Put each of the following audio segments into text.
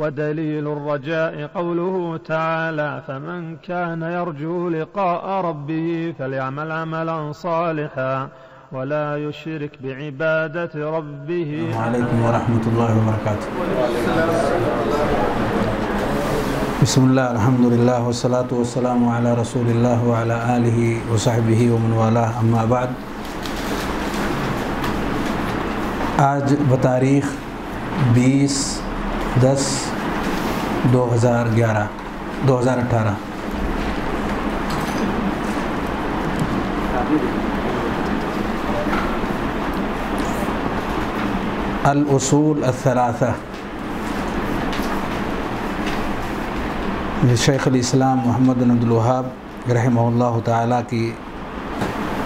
ودليل الرجاء قوله تعالى فمن كان يرجو لقاء ربه فليعمل عملا صالحا ولا يشرك بعبادة ربه. وعلیکم ورحمۃ اللہ وبرکاتہ بسم اللہ الحمد للہ والصلاة والسلام علی رسول اللہ وعلى آلہ وصحبہ ومن والاه. أما بعد آج بتاریخ بیس دس دو ہزار گیارہ، دو ہزار اٹھارہ۔ الاصول الثلاثہ۔ شیخ الاسلام محمد بن عبد الوہاب رحمہ اللہ تعالیٰ کی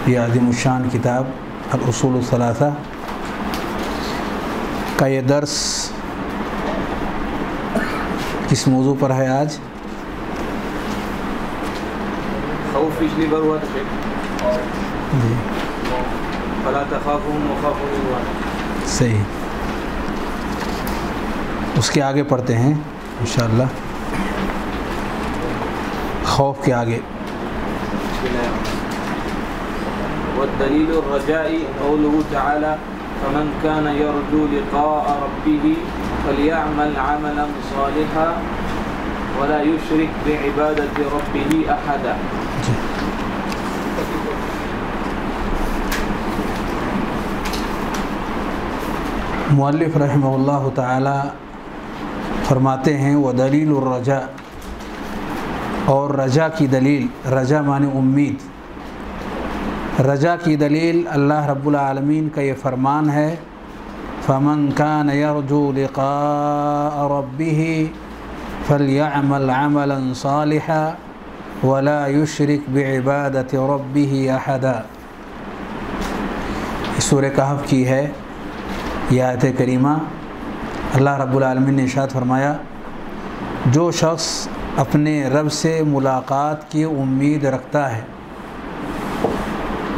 یہ عظیم الشان کتاب الاصول الثلاثہ کا یہ درس کس موضوع پر ہے آج؟ خوف پچھلی بار ہوا تھا شیخ۔ جی۔ فلا صحیح۔ اس کے آگے پڑھتے ہیں انشاءاللہ۔ خوف کے آگے۔ والدليل الرجاء قوله تعالى فمن كان يرجو لقاء ربه فليعمل عملا صالحا ولا يشرك بعبادة ربه أحدا مؤلف رحمہ اللہ تعالی فرماتے ہیں وہ دلیل الرجا اور رجا کی دلیل رجا معنی امید۔ رجا کی دلیل اللہ رب العالمین کا یہ فرمان ہے فمن كان يرجو لقاء ربه فليعمل عملا صالحا ولا يشرك بعبادة ربه أحدا۔ سورہ کہف کی ہے، یہ آیت کریمہ۔ اللہ رب العالمین نے ارشاد فرمایا، جو شخص اپنے رب سے ملاقات کی امید رکھتا ہے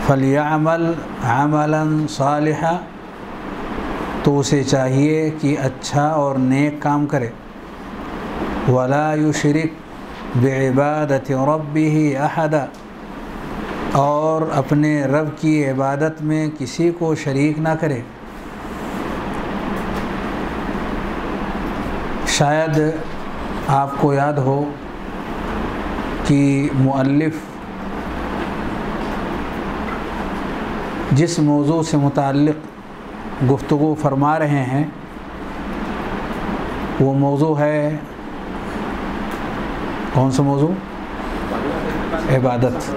فلیعمل عملا صالحا تو اسے چاہیے کہ اچھا اور نیک کام کرے۔ ولا یشرک بعبادت ربه احدا اور اپنے رب کی عبادت میں کسی کو شریک نہ کرے۔ شاید آپ کو یاد ہو کہ مؤلف جس موضوع سے متعلق گفتگو فرما رہے ہیں۔ وہ موضوع ہے۔ کون سا موضوع؟ عبادت۔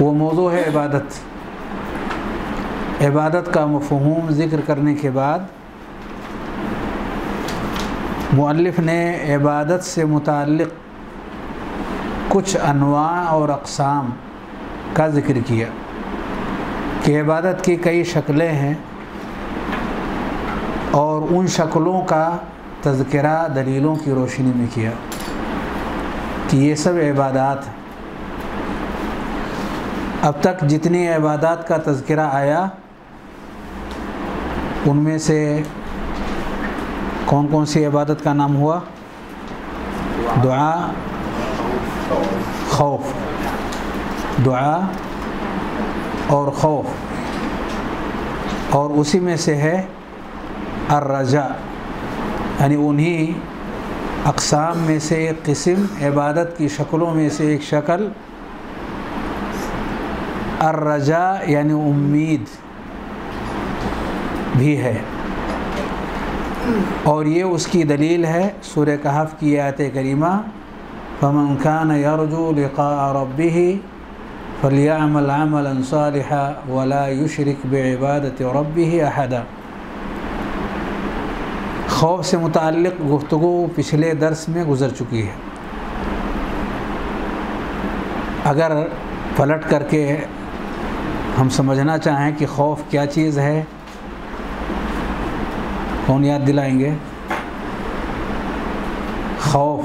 وہ موضوع ہے عبادت۔ عبادت کا مفہوم ذکر کرنے کے بعد مؤلف نے عبادت سے متعلق کچھ انواع اور اقسام کا ذکر کیا کہ عبادت کی کئی شکلیں ہیں۔ اور ان شکلوں کا تذکرہ دلیلوں کی روشنی میں کیا کہ یہ سب عبادات اب تک جتنی عبادات کا تذکرہ آیا، ان میں سے کون کون سی عبادت کا نام ہوا؟ دعا، خوف۔ دعا اور خوف۔ اور اسی میں سے ہے الرجا یعنی انہی اقسام میں سے ایک قسم، عبادت کی شکلوں میں سے ایک شکل الرجا یعنی امید بھی ہے۔ اور یہ اس کی دلیل ہے، سورہ کہف کی آیت کریمہ، فمن كان يرجو لقاء ربه فليعمل عملا صالحا ولا يشرك بعبادة ربه احدا خوف سے متعلق گفتگو پچھلے درس میں گزر چکی ہے۔ اگر پلٹ کر کے ہم سمجھنا چاہیں کہ خوف کیا چیز ہے، کون یاد دلائیں گے؟ خوف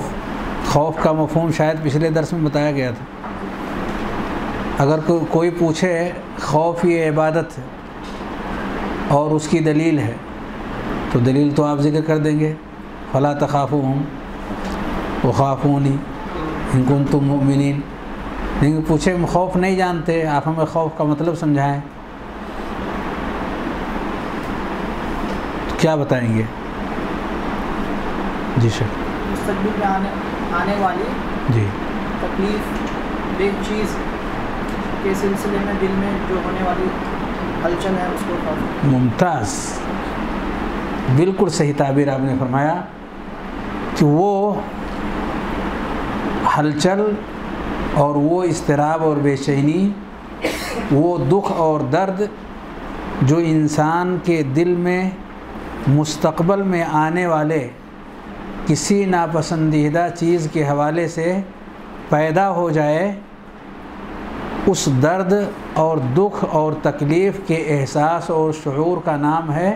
خوف کا مفہوم شاید پچھلے درس میں بتایا گیا تھا۔ اگر کوئی پوچھے، خوف یہ عبادت ہے اور اس کی دلیل ہے۔ تو دلیل تو آپ ذکر کر دیں گے۔ فلا تخافو ہوں وہ خافونی تم مؤمنین لیکن پوچھے ہم خوف نہیں جانتے آپ ہمیں خوف کا مطلب سمجھائیں۔ کیا بتائیں گے؟ جی سر مستقبل میں آنے آنے والی جی۔ تکلیف بے چیز کے سلسلے میں دل میں جو ہونے والی ہلچل ہے اس کو ممتاز۔ بالکل صحیح تعبیر آپ نے فرمایا کہ وہ ہلچل اور وہ اضطراب اور بے چینی، وہ دکھ اور درد جو انسان کے دل میں، مستقبل میں آنے والے کسی ناپسندیدہ چیز کے حوالے سے پیدا ہو جائے، اس درد اور دکھ اور تکلیف کے احساس اور شعور کا نام ہے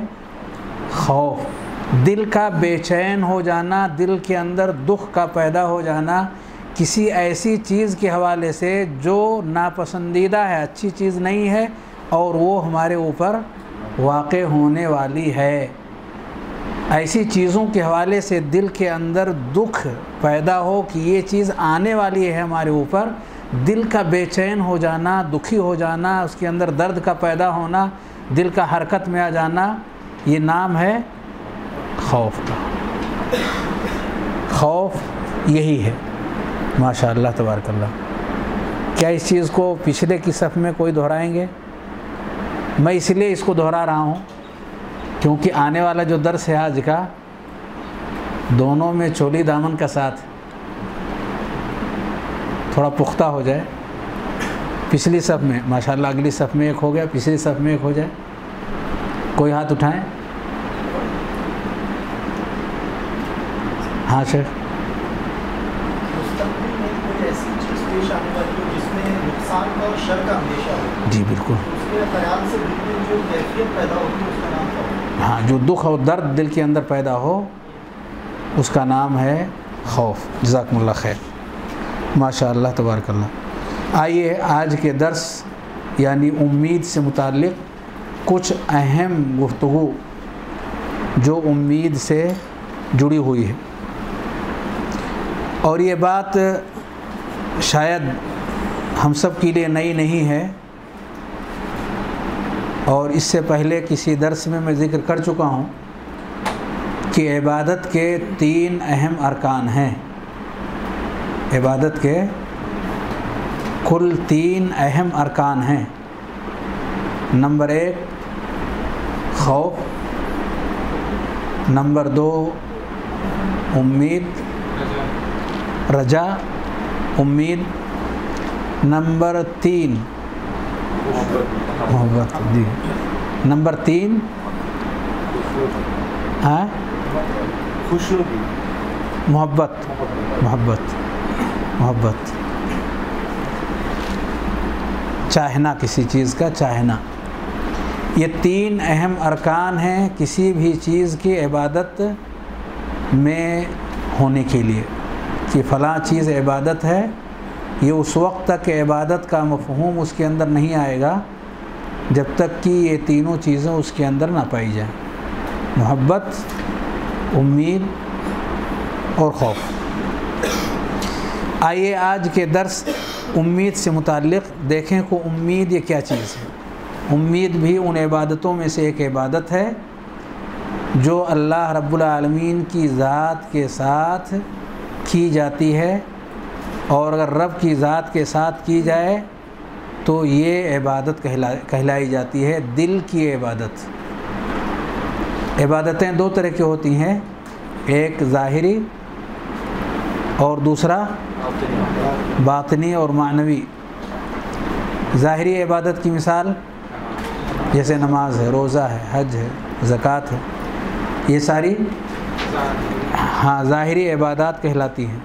خوف، دل کا بے چین ہو جانا، دل کے اندر دکھ کا پیدا ہو جانا، کسی ایسی چیز کے حوالے سے جو ناپسندیدہ ہے، اچھی چیز نہیں ہے، اور وہ ہمارے اوپر واقع ہونے والی ہے۔ ایسی چیزوں کے حوالے سے دل کے اندر دکھ پیدا ہو کہ یہ چیز آنے والی ہے ہمارے اوپر، دل کا بے چین ہو جانا، دکھی ہو جانا، اس کے اندر درد کا پیدا ہونا، دل کا حرکت میں آ جانا یہ نام ہے خوف کا۔ خوف یہی ہے۔ ماشاء اللہ تبارک اللہ۔ کیا اس چیز کو پچھلے کی صف میں کوئی دہرائیں گے؟ میں اس لیے اس کو دہرا رہا ہوں کیونکہ آنے والا جو درس ہے آج کا، دونوں میں چولی دامن کا ساتھ تھوڑا پختہ ہو جائے۔ پچھلی صف میں ماشاء اللہ اگلی صف میں ایک ہو گیا، پچھلی صف میں ایک ہو جائے۔ کوئی ہاتھ اٹھائیں؟ ہاں ہو جی بالکل۔ ہاں جو دکھ اور درد دل کے اندر پیدا ہو اس کا نام ہے خوف۔ جزاکم اللہ خیر۔ ماشاء اللہ تبارک اللہ۔ آئیے آج کے درس یعنی امید سے متعلق کچھ اہم گفتگو جو امید سے جڑی ہوئی ہے۔ اور یہ بات شاید ہم سب کے لیے نئی نہیں ہے۔ اور اس سے پہلے کسی درس میں میں ذکر کر چکا ہوں کہ عبادت کے تین اہم ارکان ہیں۔ عبادت کے کل تین اہم ارکان ہیں۔ نمبر ایک خوف نمبر دو امید رجا امید نمبر تین محبت جی۔ نمبر تین ہاں؟ محبت محبت محبت۔ چاہنا کسی چیز کا چاہنا۔ یہ تین اہم ارکان ہیں کسی بھی چیز کی عبادت میں ہونے کے لیے کہ فلاں چیز عبادت ہے، یہ اس وقت تک عبادت کا مفہوم اس کے اندر نہیں آئے گا جب تک کہ یہ تینوں چیزیں اس کے اندر نہ پائی جائیں۔ محبت، امید اور خوف۔ آئیے آج کے درس امید سے متعلق دیکھیں کو امید یہ کیا چیز ہے۔ امید بھی ان عبادتوں میں سے ایک عبادت ہے جو اللہ رب العالمین کی ذات کے ساتھ کی جاتی ہے اور اگر رب کی ذات کے ساتھ کی جائے تو یہ عبادت کہلا، کہلائی جاتی ہے، دل کی عبادت۔ عبادتیں دو طرح کی ہوتی ہیں، ایک ظاہری اور دوسرا باطنی اور معنوی۔ ظاہری عبادت کی مثال جیسے نماز ہے، روزہ ہے، حج ہے، زکوٰۃ ہے، یہ ساری ہاں ظاہری عبادات کہلاتی ہیں۔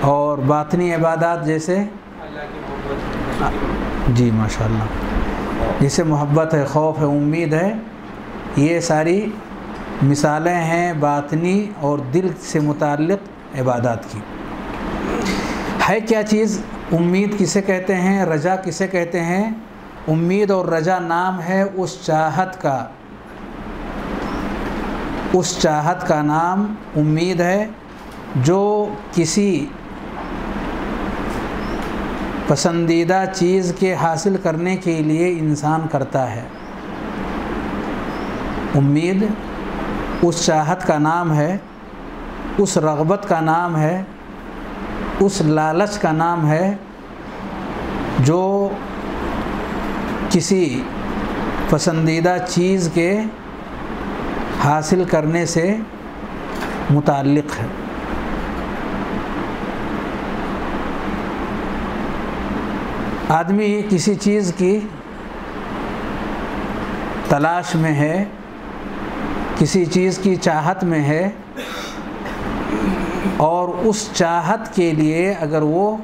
اور باطنی عبادات جیسے جی ماشاء اللہ جیسے محبت ہے، خوف ہے، امید ہے، یہ ساری مثالیں ہیں باطنی اور دل سے متعلق عبادات کی۔ ہے کیا چیز امید کسے کہتے ہیں رجا کسے کہتے ہیں؟ امید اور رجا نام ہے اس چاہت کا۔ اس چاہت کا نام امید ہے جو کسی پسندیدہ چیز کے حاصل کرنے کے لیے انسان کرتا ہے۔ امید اس چاہت کا نام ہے، اس رغبت کا نام ہے، اس لالچ کا نام ہے جو کسی پسندیدہ چیز کے حاصل کرنے سے متعلق ہے۔ آدمی کسی چیز کی تلاش میں ہے، کسی چیز کی چاہت میں ہے اور اس چاہت کے لیے اگر وہ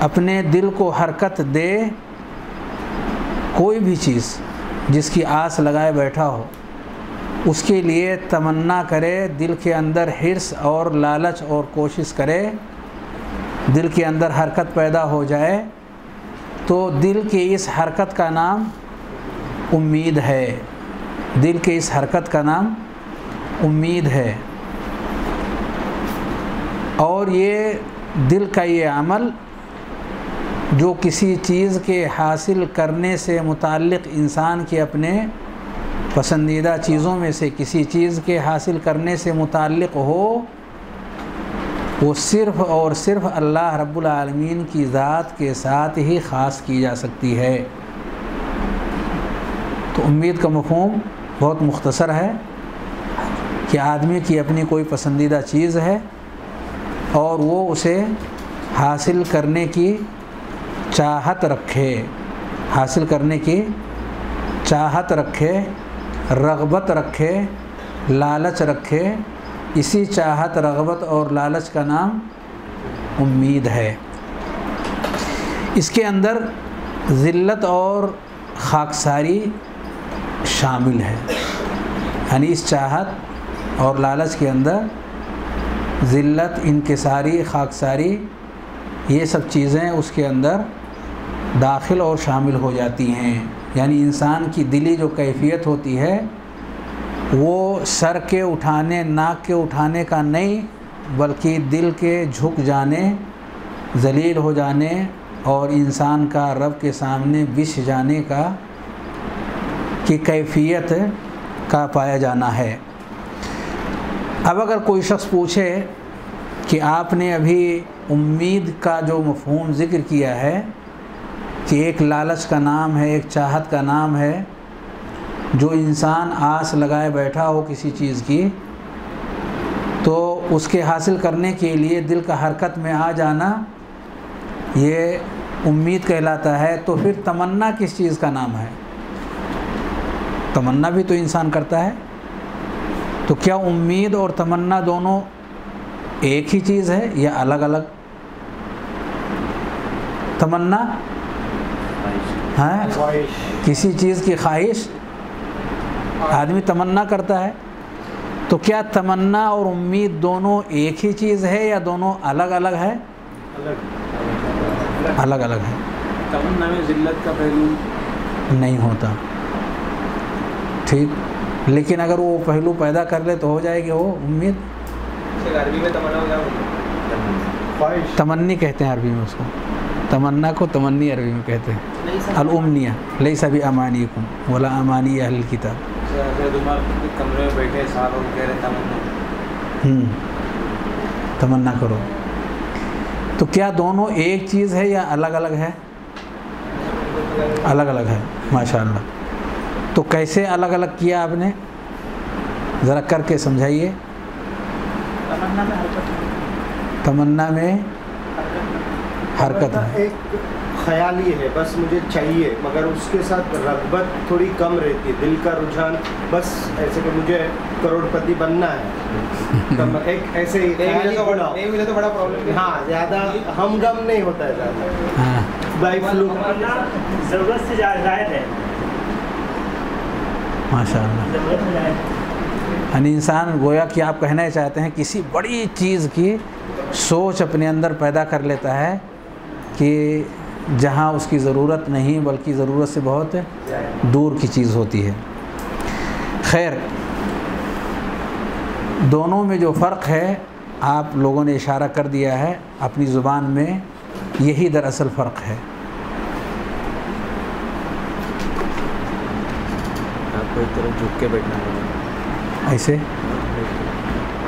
اپنے دل کو حرکت دے کوئی بھی چیز جس کی آس لگائے بیٹھا ہو، اس کے لیے تمنا کرے، دل کے اندر حرص اور لالچ اور کوشش کرے، دل کے اندر حرکت پیدا ہو جائے، تو دل کی اس حرکت کا نام امید ہے۔ دل کے اس حرکت کا نام امید ہے۔ اور یہ دل کا یہ عمل جو کسی چیز کے حاصل کرنے سے متعلق انسان کے اپنے پسندیدہ چیزوں میں سے کسی چیز کے حاصل کرنے سے متعلق ہو، وہ صرف اور صرف اللہ رب العالمین کی ذات کے ساتھ ہی خاص کی جا سکتی ہے۔ تو امید کا مفہوم بہت مختصر ہے کہ آدمی کی اپنی کوئی پسندیدہ چیز ہے اور وہ اسے حاصل کرنے کی چاہت رکھے، حاصل کرنے کی چاہت رکھے، رغبت رکھے، لالچ رکھے، اسی چاہت، رغبت اور لالچ کا نام امید ہے۔ اس کے اندر ذلت اور خاکساری شامل ہے۔ یعنی اس چاہت اور لالچ کے اندر ذلت، انکساری، خاکساری، یہ سب چیزیں اس کے اندر داخل اور شامل ہو جاتی ہیں۔ یعنی انسان کی دلی جو کیفیت ہوتی ہے، وہ سر کے اٹھانے، ناک کے اٹھانے کا نہیں، بلکہ دل کے جھک جانے، ذلیل ہو جانے اور انسان کا رب کے سامنے بچ جانے کا، کی کیفیت کا پایا جانا ہے۔ اب اگر کوئی شخص پوچھے کہ آپ نے ابھی امید کا جو مفہوم ذکر کیا ہے کہ ایک لالچ کا نام ہے، ایک چاہت کا نام ہے، جو انسان آس لگائے بیٹھا ہو کسی چیز کی، تو اس کے حاصل کرنے کے لیے دل کا حرکت میں آ جانا یہ امید کہلاتا ہے۔ تو پھر تمنا کس چیز کا نام ہے؟ تمنا بھی تو انسان کرتا ہے۔ تو کیا امید اور تمنا دونوں ایک ہی چیز ہے یا الگ الگ؟ تمنا ہاں؟ کسی چیز کی خواہش آدمی تمنا کرتا ہے تو کیا تمنا اور امید دونوں ایک ہی چیز ہے یا دونوں الگ الگ ہے؟ الگ الگ ہے۔ تمنا میں ذلت کا پہلو؟ نہیں ہوتا۔ ٹھیک۔ لیکن اگر وہ پہلو پیدا کر لے تو ہو جائے گی وہ امید۔ عربی میں تمنا ہو تمنی کہتے ہیں عربی میں اس کو۔ تمنا کو تمنی عربی میں کہتے ہیں۔ الامنیہ لئی سبھی امانی کم ولا امانی اہل کتاب کمرے میں بیٹھے ہوں تمنا کرو۔ تو کیا دونوں ایک چیز ہے یا الگ الگ ہے؟ الگ الگ ہے ماشاء اللہ تو کیسے الگ الگ کیا آپ نے؟ ذرا کر کے سمجھائیے۔ تمنا میں حرکت ہے۔ ایک خیالی ہے بس مجھے چاہیے مگر اس کے ساتھ رغبت تھوڑی کم رہتی ہے دل کا رجحان بس ایسے کہ مجھے کروڑ پتی بننا ہے۔ ایک ایسے ہی نہیں ملے خیالی تو بڑا پرابلم ہاں زیادہ ہم غم نہیں ہوتا ہے زیادہ۔ ہاں۔ بائی فلو ضرورت سے زائد ہے۔ ماشاء اللہ۔ یعنی انسان گویا کہ آپ کہنا چاہتے ہیں کسی بڑی چیز کی سوچ اپنے اندر پیدا کر لیتا ہے۔ کہ جہاں اس کی ضرورت نہیں بلکہ ضرورت سے بہت دور کی چیز ہوتی ہے۔ خیر دونوں میں جو فرق ہے آپ لوگوں نے اشارہ کر دیا ہے اپنی زبان میں یہی دراصل فرق ہے۔ آپ کو ایک طرف جھک کے بیٹھنا ایسے؟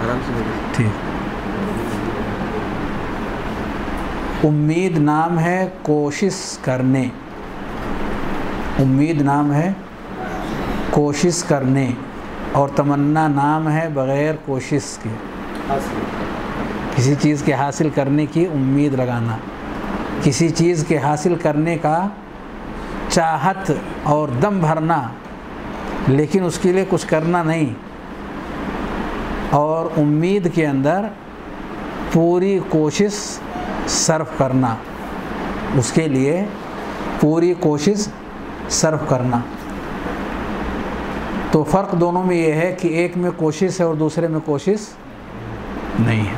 آرام سے ٹھیک۔ امید نام ہے کوشش کرنے۔ امید نام ہے کوشش کرنے اور تمنا نام ہے بغیر کوشش کے۔ کسی چیز کے حاصل کرنے کی امید لگانا۔ کسی چیز کے حاصل کرنے کا چاہت اور دم بھرنا۔ لیکن اس کے لیے کچھ کرنا نہیں۔ اور امید کے اندر پوری کوشش صرف کرنا۔ اس کے لیے پوری کوشش صرف کرنا۔ تو فرق دونوں میں یہ ہے کہ ایک میں کوشش ہے اور دوسرے میں کوشش نہیں ہے۔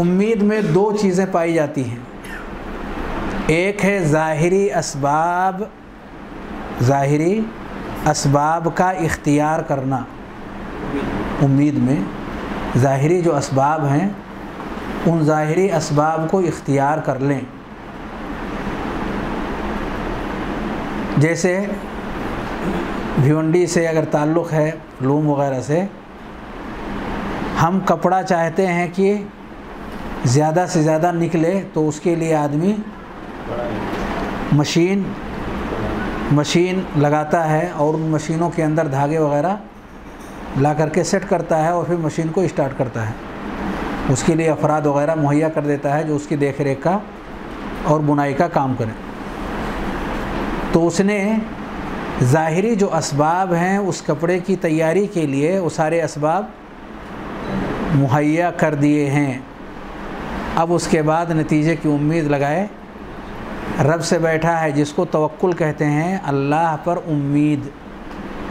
امید میں دو چیزیں پائی جاتی ہیں۔ ایک ہے ظاہری اسباب ظاہری اسباب کا اختیار کرنا۔ امید میں ظاہری جو اسباب ہیں ان ظاہری اسباب کو اختیار کر لیں۔ جیسے بھیونڈی سے اگر تعلق ہے، لوم وغیرہ سے، ہم کپڑا چاہتے ہیں کہ زیادہ سے زیادہ نکلے تو اس کے لیے آدمی مشین مشین لگاتا ہے اور ان مشینوں کے اندر دھاگے وغیرہ لا کر کے سیٹ کرتا ہے اور پھر مشین کو اسٹارٹ کرتا ہے۔ اس کے لیے افراد وغیرہ مہیا کر دیتا ہے جو اس کی دیکھ ریکھ کا اور بنائی کا کام کریں تو اس نے ظاہری جو اسباب ہیں اس کپڑے کی تیاری کے لیے وہ سارے اسباب مہیا کر دیے ہیں۔ اب اس کے بعد نتیجے کی امید لگائے۔ رب سے بیٹھا ہے جس کو توکل کہتے ہیں، اللہ پر امید،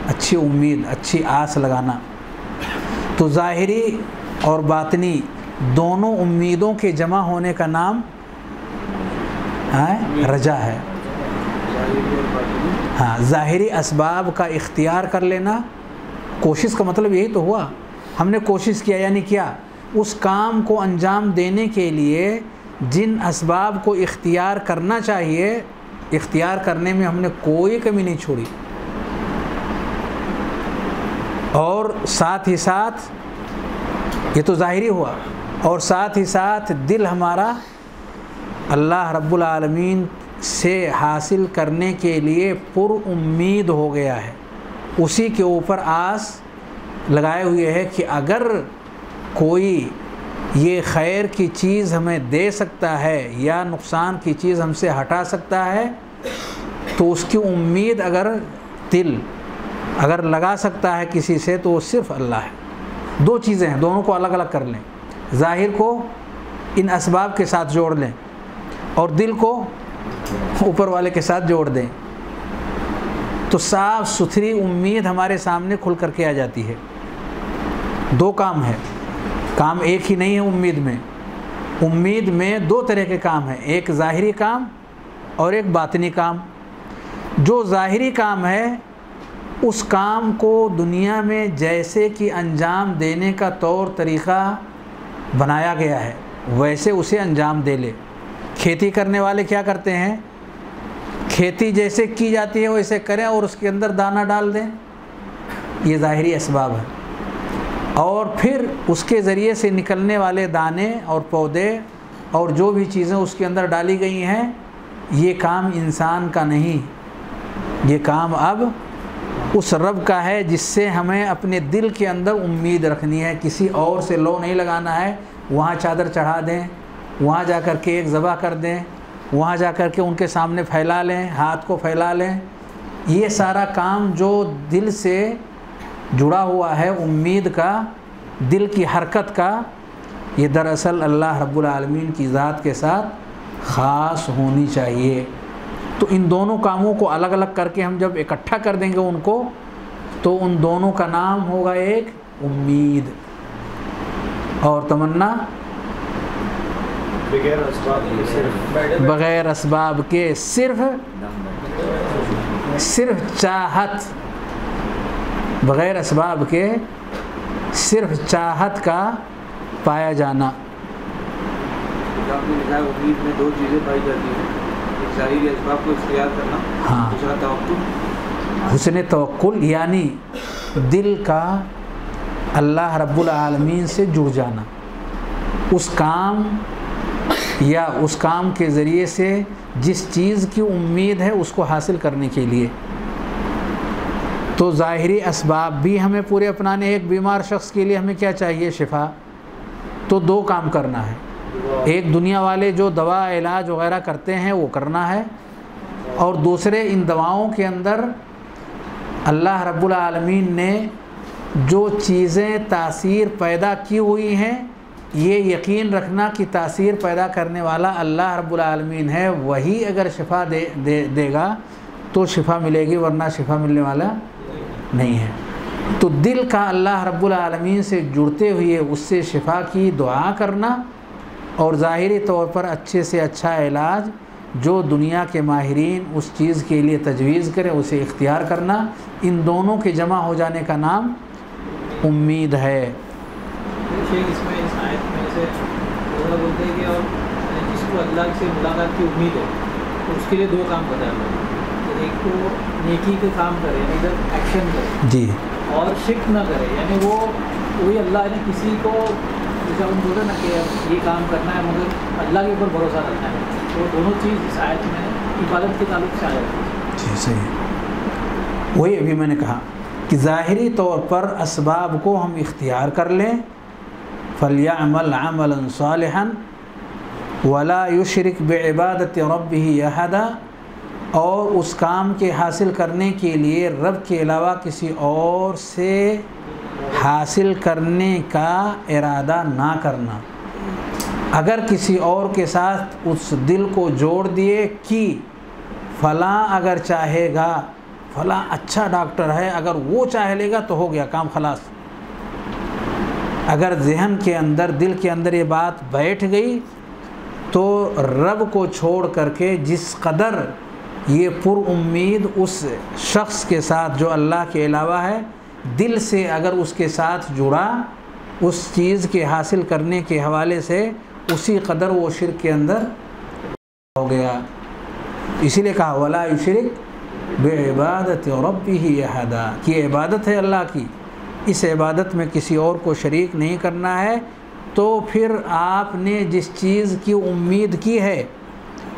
اچھی امید، اچھی آس لگانا۔ تو ظاہری اور باطنی دونوں امیدوں کے جمع ہونے کا نام ہے رجا ہے۔ ہاں ظاہری اسباب کا اختیار کر لینا۔ کوشش کا مطلب یہی تو ہوا۔ ہم نے کوشش کیا یعنی کیا؟ اس کام کو انجام دینے کے لیے جن اسباب کو اختیار کرنا چاہیے، اختیار کرنے میں ہم نے کوئی کمی نہیں چھوڑی۔ اور ساتھ ہی ساتھ یہ تو ظاہری ہوا۔ اور ساتھ ہی ساتھ دل ہمارا اللہ رب العالمین سے حاصل کرنے کے لیے پر امید ہو گیا ہے۔ اسی کے اوپر آس لگائے ہوئے ہے کہ اگر کوئی یہ خیر کی چیز ہمیں دے سکتا ہے یا نقصان کی چیز ہم سے ہٹا سکتا ہے، تو اس کی امید اگر دل اگر لگا سکتا ہے کسی سے، تو وہ صرف اللہ ہے۔ دو چیزیں ہیں، دونوں کو الگ الگ کر لیں۔ ظاہر کو ان اسباب کے ساتھ جوڑ لیں اور دل کو اوپر والے کے ساتھ جوڑ دیں۔ تو صاف ستھری امید ہمارے سامنے کھل کر کے آ جاتی ہے۔ دو کام ہے کام ایک ہی نہیں ہے امید میں۔ امید میں دو طرح کے کام ہیں۔ ایک ظاہری کام اور ایک باطنی کام۔ جو ظاہری کام ہے، اس کام کو دنیا میں جیسے کہ انجام دینے کا طور طریقہ بنایا گیا ہے۔ ویسے اسے انجام دے لے۔ کھیتی کرنے والے کیا کرتے ہیں؟ کھیتی جیسے کی جاتی ہے ویسے کریں اور اس کے اندر دانہ ڈال دیں۔ یہ ظاہری اسباب ہے اور پھر اس کے ذریعے سے نکلنے والے دانے اور پودے اور جو بھی چیزیں اس کے اندر ڈالی گئی ہیں، یہ کام انسان کا نہیں۔ یہ کام اب اس رب کا ہے جس سے ہمیں اپنے دل کے اندر امید رکھنی ہے۔ کسی اور سے لو نہیں لگانا ہے۔ وہاں چادر چڑھا دیں، وہاں جا کر کے ایک ذبح کر دیں، وہاں جا کر کے ان کے سامنے پھیلا لیں، ہاتھ کو پھیلا لیں۔ یہ سارا کام جو دل سے جڑا ہوا ہے، امید کا، دل کی حرکت کا، یہ دراصل اللہ رب العالمین کی ذات کے ساتھ خاص ہونی چاہیے۔ تو ان دونوں کاموں کو الگ الگ کر کے ہم جب اکٹھا کر دیں گے ان کو تو ان دونوں کا نام ہوگا ایک امید۔ اور تمنا؟ بغیر اسباب کے صرف۔ بغیر اسباب کے صرف صرف چاہت۔ بغیر اسباب کے صرف چاہت کا پایا جانا۔ امید میں دو چیزیں پائی جاتی ہیں۔ ظاہری اسباب کو اختیار کرنا ہاں۔ دوسرا توقع حسن توقل یعنی دل کا اللہ رب العالمین سے جڑ جانا۔ اس کام یا اس کام کے ذریعے سے جس چیز کی امید ہے اس کو حاصل کرنے کے لیے۔ تو ظاہری اسباب بھی ہمیں پورے اپنانے ایک بیمار شخص کے لیے ہمیں کیا چاہیے شفا؟ تو دو کام کرنا ہے۔ ایک دنیا والے جو دوا علاج وغیرہ کرتے ہیں وہ کرنا ہے اور دوسرے ان دواؤں کے اندر اللہ رب العالمین نے جو چیزیں تاثیر پیدا کی ہوئی ہیں، یہ یقین رکھنا کہ تاثیر پیدا کرنے والا اللہ رب العالمین ہے، وہی اگر شفا دے دے دے گا تو شفا ملے گی، ورنہ شفا ملنے والا نہیں ہے۔ تو دل کا اللہ رب العالمین سے جڑتے ہوئے اس سے شفا کی دعا کرنا اور ظاہری طور پر اچھے سے اچھا علاج جو دنیا کے ماہرین اس چیز کے لیے تجویز کرے اسے اختیار کرنا ان دونوں کے جمع ہو جانے کا نام امید ہے۔ اللہ سے ملاقات کی امید ہے تو اس کے لیے دو کام بتایا اللہ ایک تو نیکی کے کام کرے یعنی ادھر ایکشن کرے۔ جی۔ اور شک نہ کرے یعنی وہ وہی اللہ نے کسی کو جیسے ہم بولتے ہیں نا کہ یہ کام کرنا ہے، مگر اللہ کے اوپر بھروسہ رکھنا ہے۔ تو دونوں چیز اس آیت میں عبادت کے تعلق سے آ جاتی جی صحیح۔ وہی ابھی میں نے کہا کہ ظاہری طور پر اسباب کو ہم اختیار کر لیں۔ فلیہ عمل عمل صالحا ولا یشرک بعبادت ربہ احدا اور اس کام کے حاصل کرنے کے لیے رب کے علاوہ کسی اور سے حاصل کرنے کا ارادہ نہ کرنا۔ اگر کسی اور کے ساتھ اس دل کو جوڑ دیے کہ فلاں اگر چاہے گا، فلاں اچھا ڈاکٹر ہے، اگر وہ چاہ لے گا تو ہو گیا کام خلاص۔ اگر ذہن کے اندر، دل کے اندر یہ بات بیٹھ گئی تو رب کو چھوڑ کر کے جس قدر یہ پر امید اس شخص کے ساتھ جو اللہ کے علاوہ ہے دل سے اگر اس کے ساتھ جڑا، اس چیز کے حاصل کرنے کے حوالے سے اسی قدر وہ شرک کے اندر ہو گیا۔ اسی لیے کہا، ولا شرک بے عبادت رب ہی احدا کہ عبادت ہے اللہ کی، اس عبادت میں کسی اور کو شریک نہیں کرنا ہے۔ تو پھر آپ نے جس چیز کی امید کی ہے،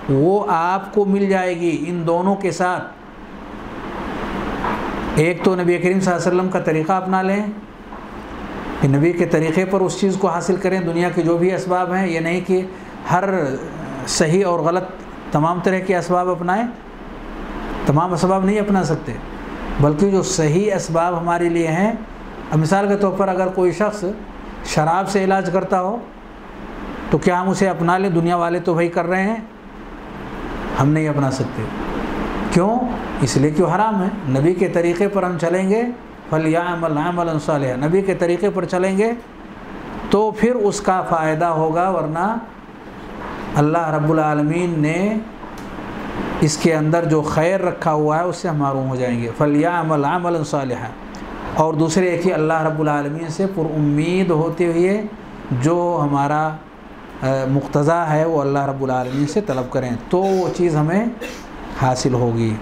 وہ آپ کو مل جائے گی۔ ان دونوں کے ساتھ ایک تو نبی کریم صلی اللہ علیہ وسلم کا طریقہ اپنا لیں، کہ نبی کے طریقے پر اس چیز کو حاصل کریں، دنیا کے جو بھی اسباب ہیں، یہ نہیں کہ ہر صحیح اور غلط تمام طرح کے اسباب اپنائیں، تمام اسباب نہیں اپنا سکتے، بلکہ جو صحیح اسباب ہمارے لیے ہیں۔ مثال کے طور پر اگر کوئی شخص شراب سے علاج کرتا ہو، تو کیا ہم اسے اپنا لیں؟ دنیا والے تو بھائی کر رہے ہیں، ہم نہیں اپنا سکتے۔ کیوں؟ اس لیے کہ وہ حرام ہے؟ نبی کے طریقے پر ہم چلیں گے فلیہ عمل عمل صالح نبی کے طریقے پر چلیں گے تو پھر اس کا فائدہ ہوگا، ورنہ اللہ رب العالمین نے اس کے اندر جو خیر رکھا ہوا ہے، اس سے ہم معروم ہو جائیں گے۔ فلیہ عمل عمل صالح اور دوسرے ایک ہی اللہ رب العالمین سے پر امید ہوتے ہوئے جو ہمارا مقتضا ہے، وہ اللہ رب العالمین سے طلب کریں۔ تو وہ چیز ہمیں حاصل ہوگی۔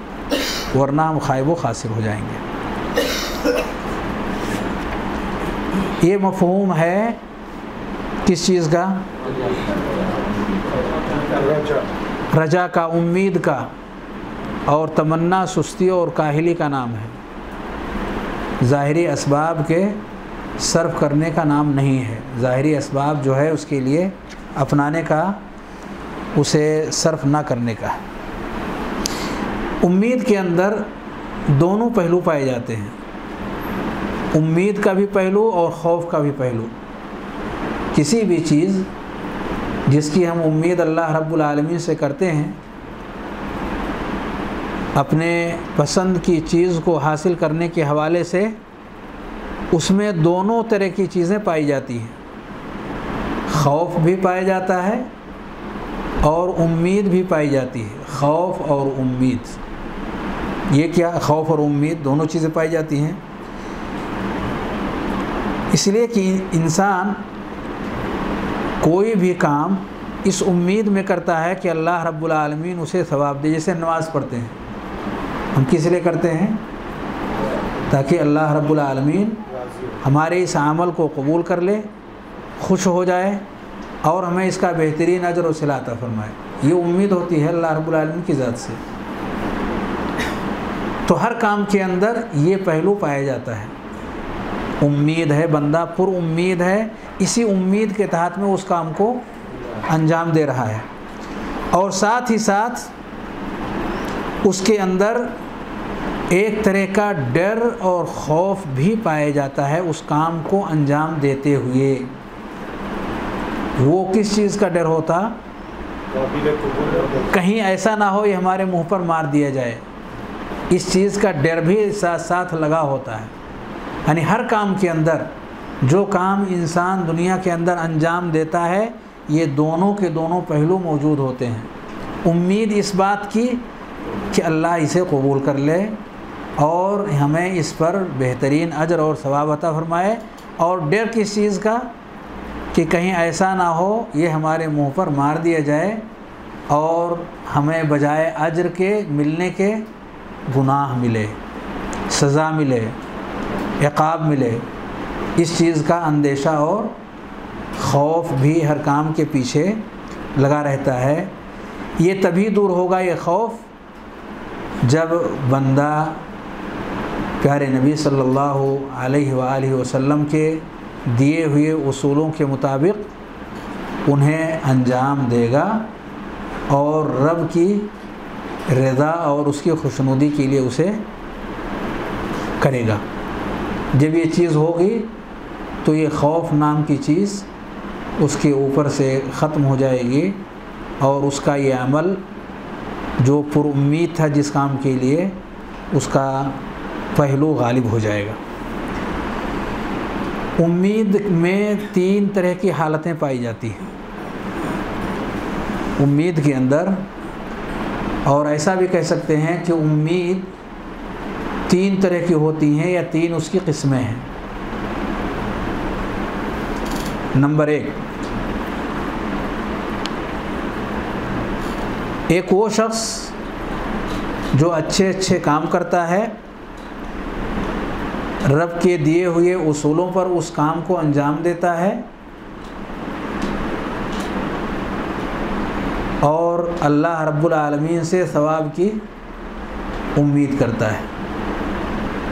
ورنہ ہم خائب و خاصر ہو جائیں گے۔ یہ مفہوم ہے کس چیز کا؟ رجا کا، امید کا۔ اور تمنا، سستی اور کاہلی کا نام ہے۔ ظاہری اسباب کے صرف کرنے کا نام نہیں ہے۔ ظاہری اسباب جو ہے اس کے لیے اپنانے کا، اسے صرف نہ کرنے کا۔ ہے امید کے اندر دونوں پہلو پائے جاتے ہیں۔ امید کا بھی پہلو اور خوف کا بھی پہلو۔ کسی بھی چیز جس کی ہم امید اللہ رب العالمین سے کرتے ہیں، اپنے پسند کی چیز کو حاصل کرنے کے حوالے سے اس میں دونوں طرح کی چیزیں پائی جاتی ہیں۔ خوف بھی پایا جاتا ہے اور امید بھی پائی جاتی ہے۔ خوف اور امید۔ یہ کیا خوف اور امید دونوں چیزیں پائی جاتی ہیں؟ اس لیے کہ انسان کوئی بھی کام اس امید میں کرتا ہے کہ اللہ رب العالمین اسے ثواب دے، جیسے نماز پڑھتے ہیں۔ ہم کس لیے کرتے ہیں؟ تاکہ اللہ رب العالمین ہمارے اس عمل کو قبول کر لے، خوش ہو جائے اور ہمیں اس کا بہترین اجر و صلاح فرمائے۔ یہ امید ہوتی ہے اللہ رب العالمین کی ذات سے۔ تو ہر کام کے اندر یہ پہلو پایا جاتا ہے۔ امید ہے بندہ پر امید ہے اسی امید کے تحت میں اس کام کو انجام دے رہا ہے۔ اور ساتھ ہی ساتھ اس کے اندر ایک طرح کا ڈر اور خوف بھی پایا جاتا ہے اس کام کو انجام دیتے ہوئے۔ وہ کس چیز کا ڈر ہوتا؟ کہیں ایسا نہ ہو یہ ہمارے منہ پر مار دیا جائے۔ اس چیز کا ڈر بھی ساتھ ساتھ لگا ہوتا ہے۔ یعنی ہر کام کے اندر، جو کام انسان دنیا کے اندر انجام دیتا ہے، یہ دونوں کے دونوں پہلو موجود ہوتے ہیں۔ امید اس بات کی کہ اللہ اسے قبول کر لے اور ہمیں اس پر بہترین اجر اور ثواب عطا فرمائے۔ اور ڈر کس چیز کا؟ کہ کہیں ایسا نہ ہو، یہ ہمارے منہ پر مار دیا جائے اور ہمیں بجائے اجر کے، ملنے کے گناہ ملے، سزا ملے، عقاب ملے۔ اس چیز کا اندیشہ اور خوف بھی ہر کام کے پیچھے لگا رہتا ہے۔ یہ تبھی دور ہوگا یہ خوف جب بندہ پیارے نبی صلی اللہ علیہ وآلہ وسلم کے دیے ہوئے اصولوں کے مطابق انہیں انجام دے گا اور رب کی رضا اور اس کی خوشنودی کے لیے اسے کرے گا۔ جب یہ چیز ہوگی تو یہ خوف نام کی چیز اس کے اوپر سے ختم ہو جائے گی اور اس کا یہ عمل جو پر امید تھا جس کام کے لیے اس کا پہلو غالب ہو جائے گا۔ امید میں تین طرح کی حالتیں پائی جاتی ہیں۔ امید کے اندر اور ایسا بھی کہہ سکتے ہیں کہ امید تین طرح کی ہوتی ہیں یا تین اس کی قسمیں ہیں۔ نمبر ایک۔ ایک وہ شخص جو اچھے اچھے کام کرتا ہے، رب کے دیے ہوئے اصولوں پر اس کام کو انجام دیتا ہے اور اللہ رب العالمین سے ثواب کی امید کرتا ہے۔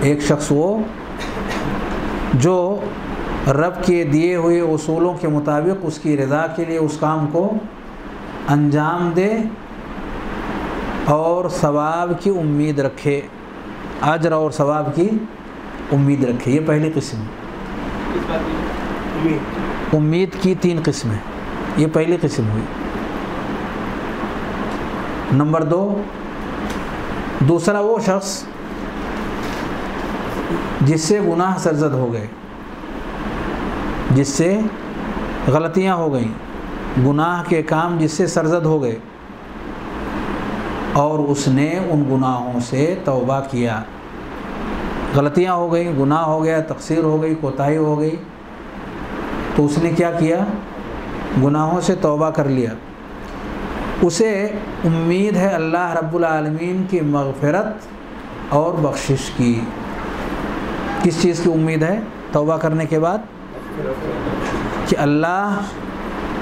ایک شخص وہ جو رب کے دیے ہوئے اصولوں کے مطابق اس کی رضا کے لیے اس کام کو انجام دے اور ثواب کی امید رکھے اجر اور ثواب کی امید رکھے۔ یہ پہلی قسم۔ امید کی تین قسمیں۔ یہ پہلی قسم ہوئی۔ نمبر دو، دوسرا وہ شخص جس سے گناہ سرزد ہو گئے، جس سے غلطیاں ہو گئیں، گناہ کے کام جس سے سرزد ہو گئے، اور اس نے ان گناہوں سے توبہ کیا۔ غلطیاں ہو گئیں، گناہ ہو گیا، تقصیر ہو گئی، کوتاہی ہو گئی۔ تو اس نے کیا کیا؟ گناہوں سے توبہ کر لیا۔ اسے امید ہے اللہ رب العالمین کی مغفرت اور بخشش کی۔ کس چیز کی امید ہے؟ توبہ کرنے کے بعد؟ کہ اللہ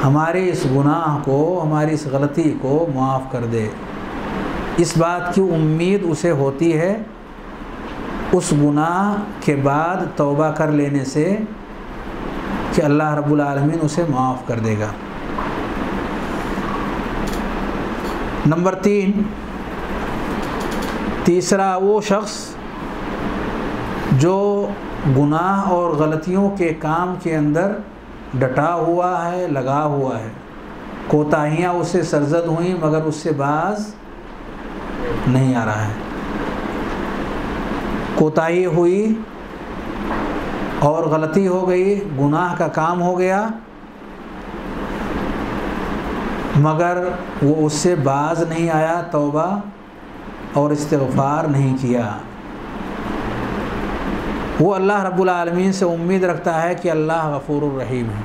ہمارے اس گناہ کو، ہماری اس غلطی کو معاف کر دے۔ اس بات کی امید اسے ہوتی ہے۔ اس گناہ کے بعد توبہ کر لینے سے کہ اللہ رب العالمین اسے معاف کر دے گا۔ نمبر تین، تیسرا وہ شخص جو گناہ اور غلطیوں کے کام کے اندر ڈٹا ہوا ہے، لگا ہوا ہے۔ کوتاہیاں اس سے سرزد ہوئیں، مگر اس سے باز نہیں آ رہا ہے۔ کوتاہی ہوئی اور غلطی ہو گئی، گناہ کا کام ہو گیا۔ مگر وہ اس سے باز نہیں آیا، توبہ اور استغفار نہیں کیا۔ وہ اللہ رب العالمین سے امید رکھتا ہے کہ اللہ غفور الرحیم ہے۔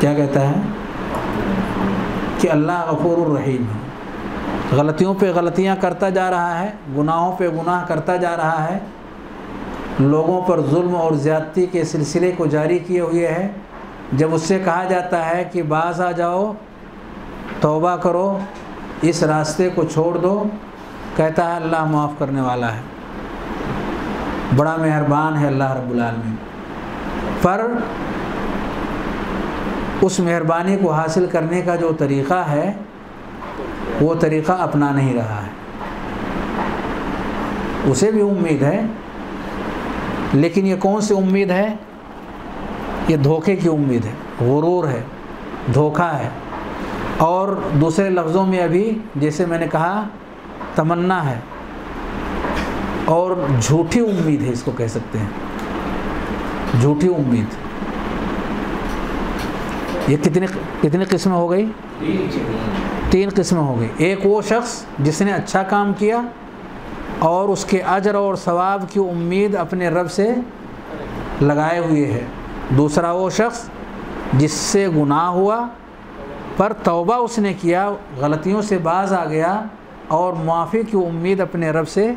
کیا کہتا ہے؟ کہ اللہ غفور الرحیم ہے۔ غلطیوں پہ غلطیاں کرتا جا رہا ہے، گناہوں پہ گناہ کرتا جا رہا ہے۔ لوگوں پر ظلم اور زیادتی کے سلسلے کو جاری کیے ہوئے ہے۔ جب اس سے کہا جاتا ہے کہ بعض آ جاؤ، توبہ کرو، اس راستے کو چھوڑ دو، کہتا ہے اللہ معاف کرنے والا ہے۔ بڑا مہربان ہے اللہ رب العالمین۔ پر اس مہربانی کو حاصل کرنے کا جو طریقہ ہے، وہ طریقہ اپنا نہیں رہا ہے۔ اسے بھی امید ہے، لیکن یہ کون سی امید ہے؟ یہ دھوکے کی امید ہے، غرور ہے، دھوکہ ہے۔ اور دوسرے لفظوں میں ابھی جیسے میں نے کہا، تمنا ہے۔ اور جھوٹی امید ہے، اس کو کہہ سکتے ہیں۔ جھوٹی امید۔ یہ کتنی کتنی قسمیں ہو گئی؟ تین قسمیں ہو گئی۔ ایک وہ شخص جس نے اچھا کام کیا اور اس کے اجر اور ثواب کی امید اپنے رب سے لگائے ہوئے ہے۔ دوسرا وہ شخص جس سے گناہ ہوا، پر توبہ اس نے کیا، غلطیوں سے باز آ گیا اور معافی کی امید اپنے رب سے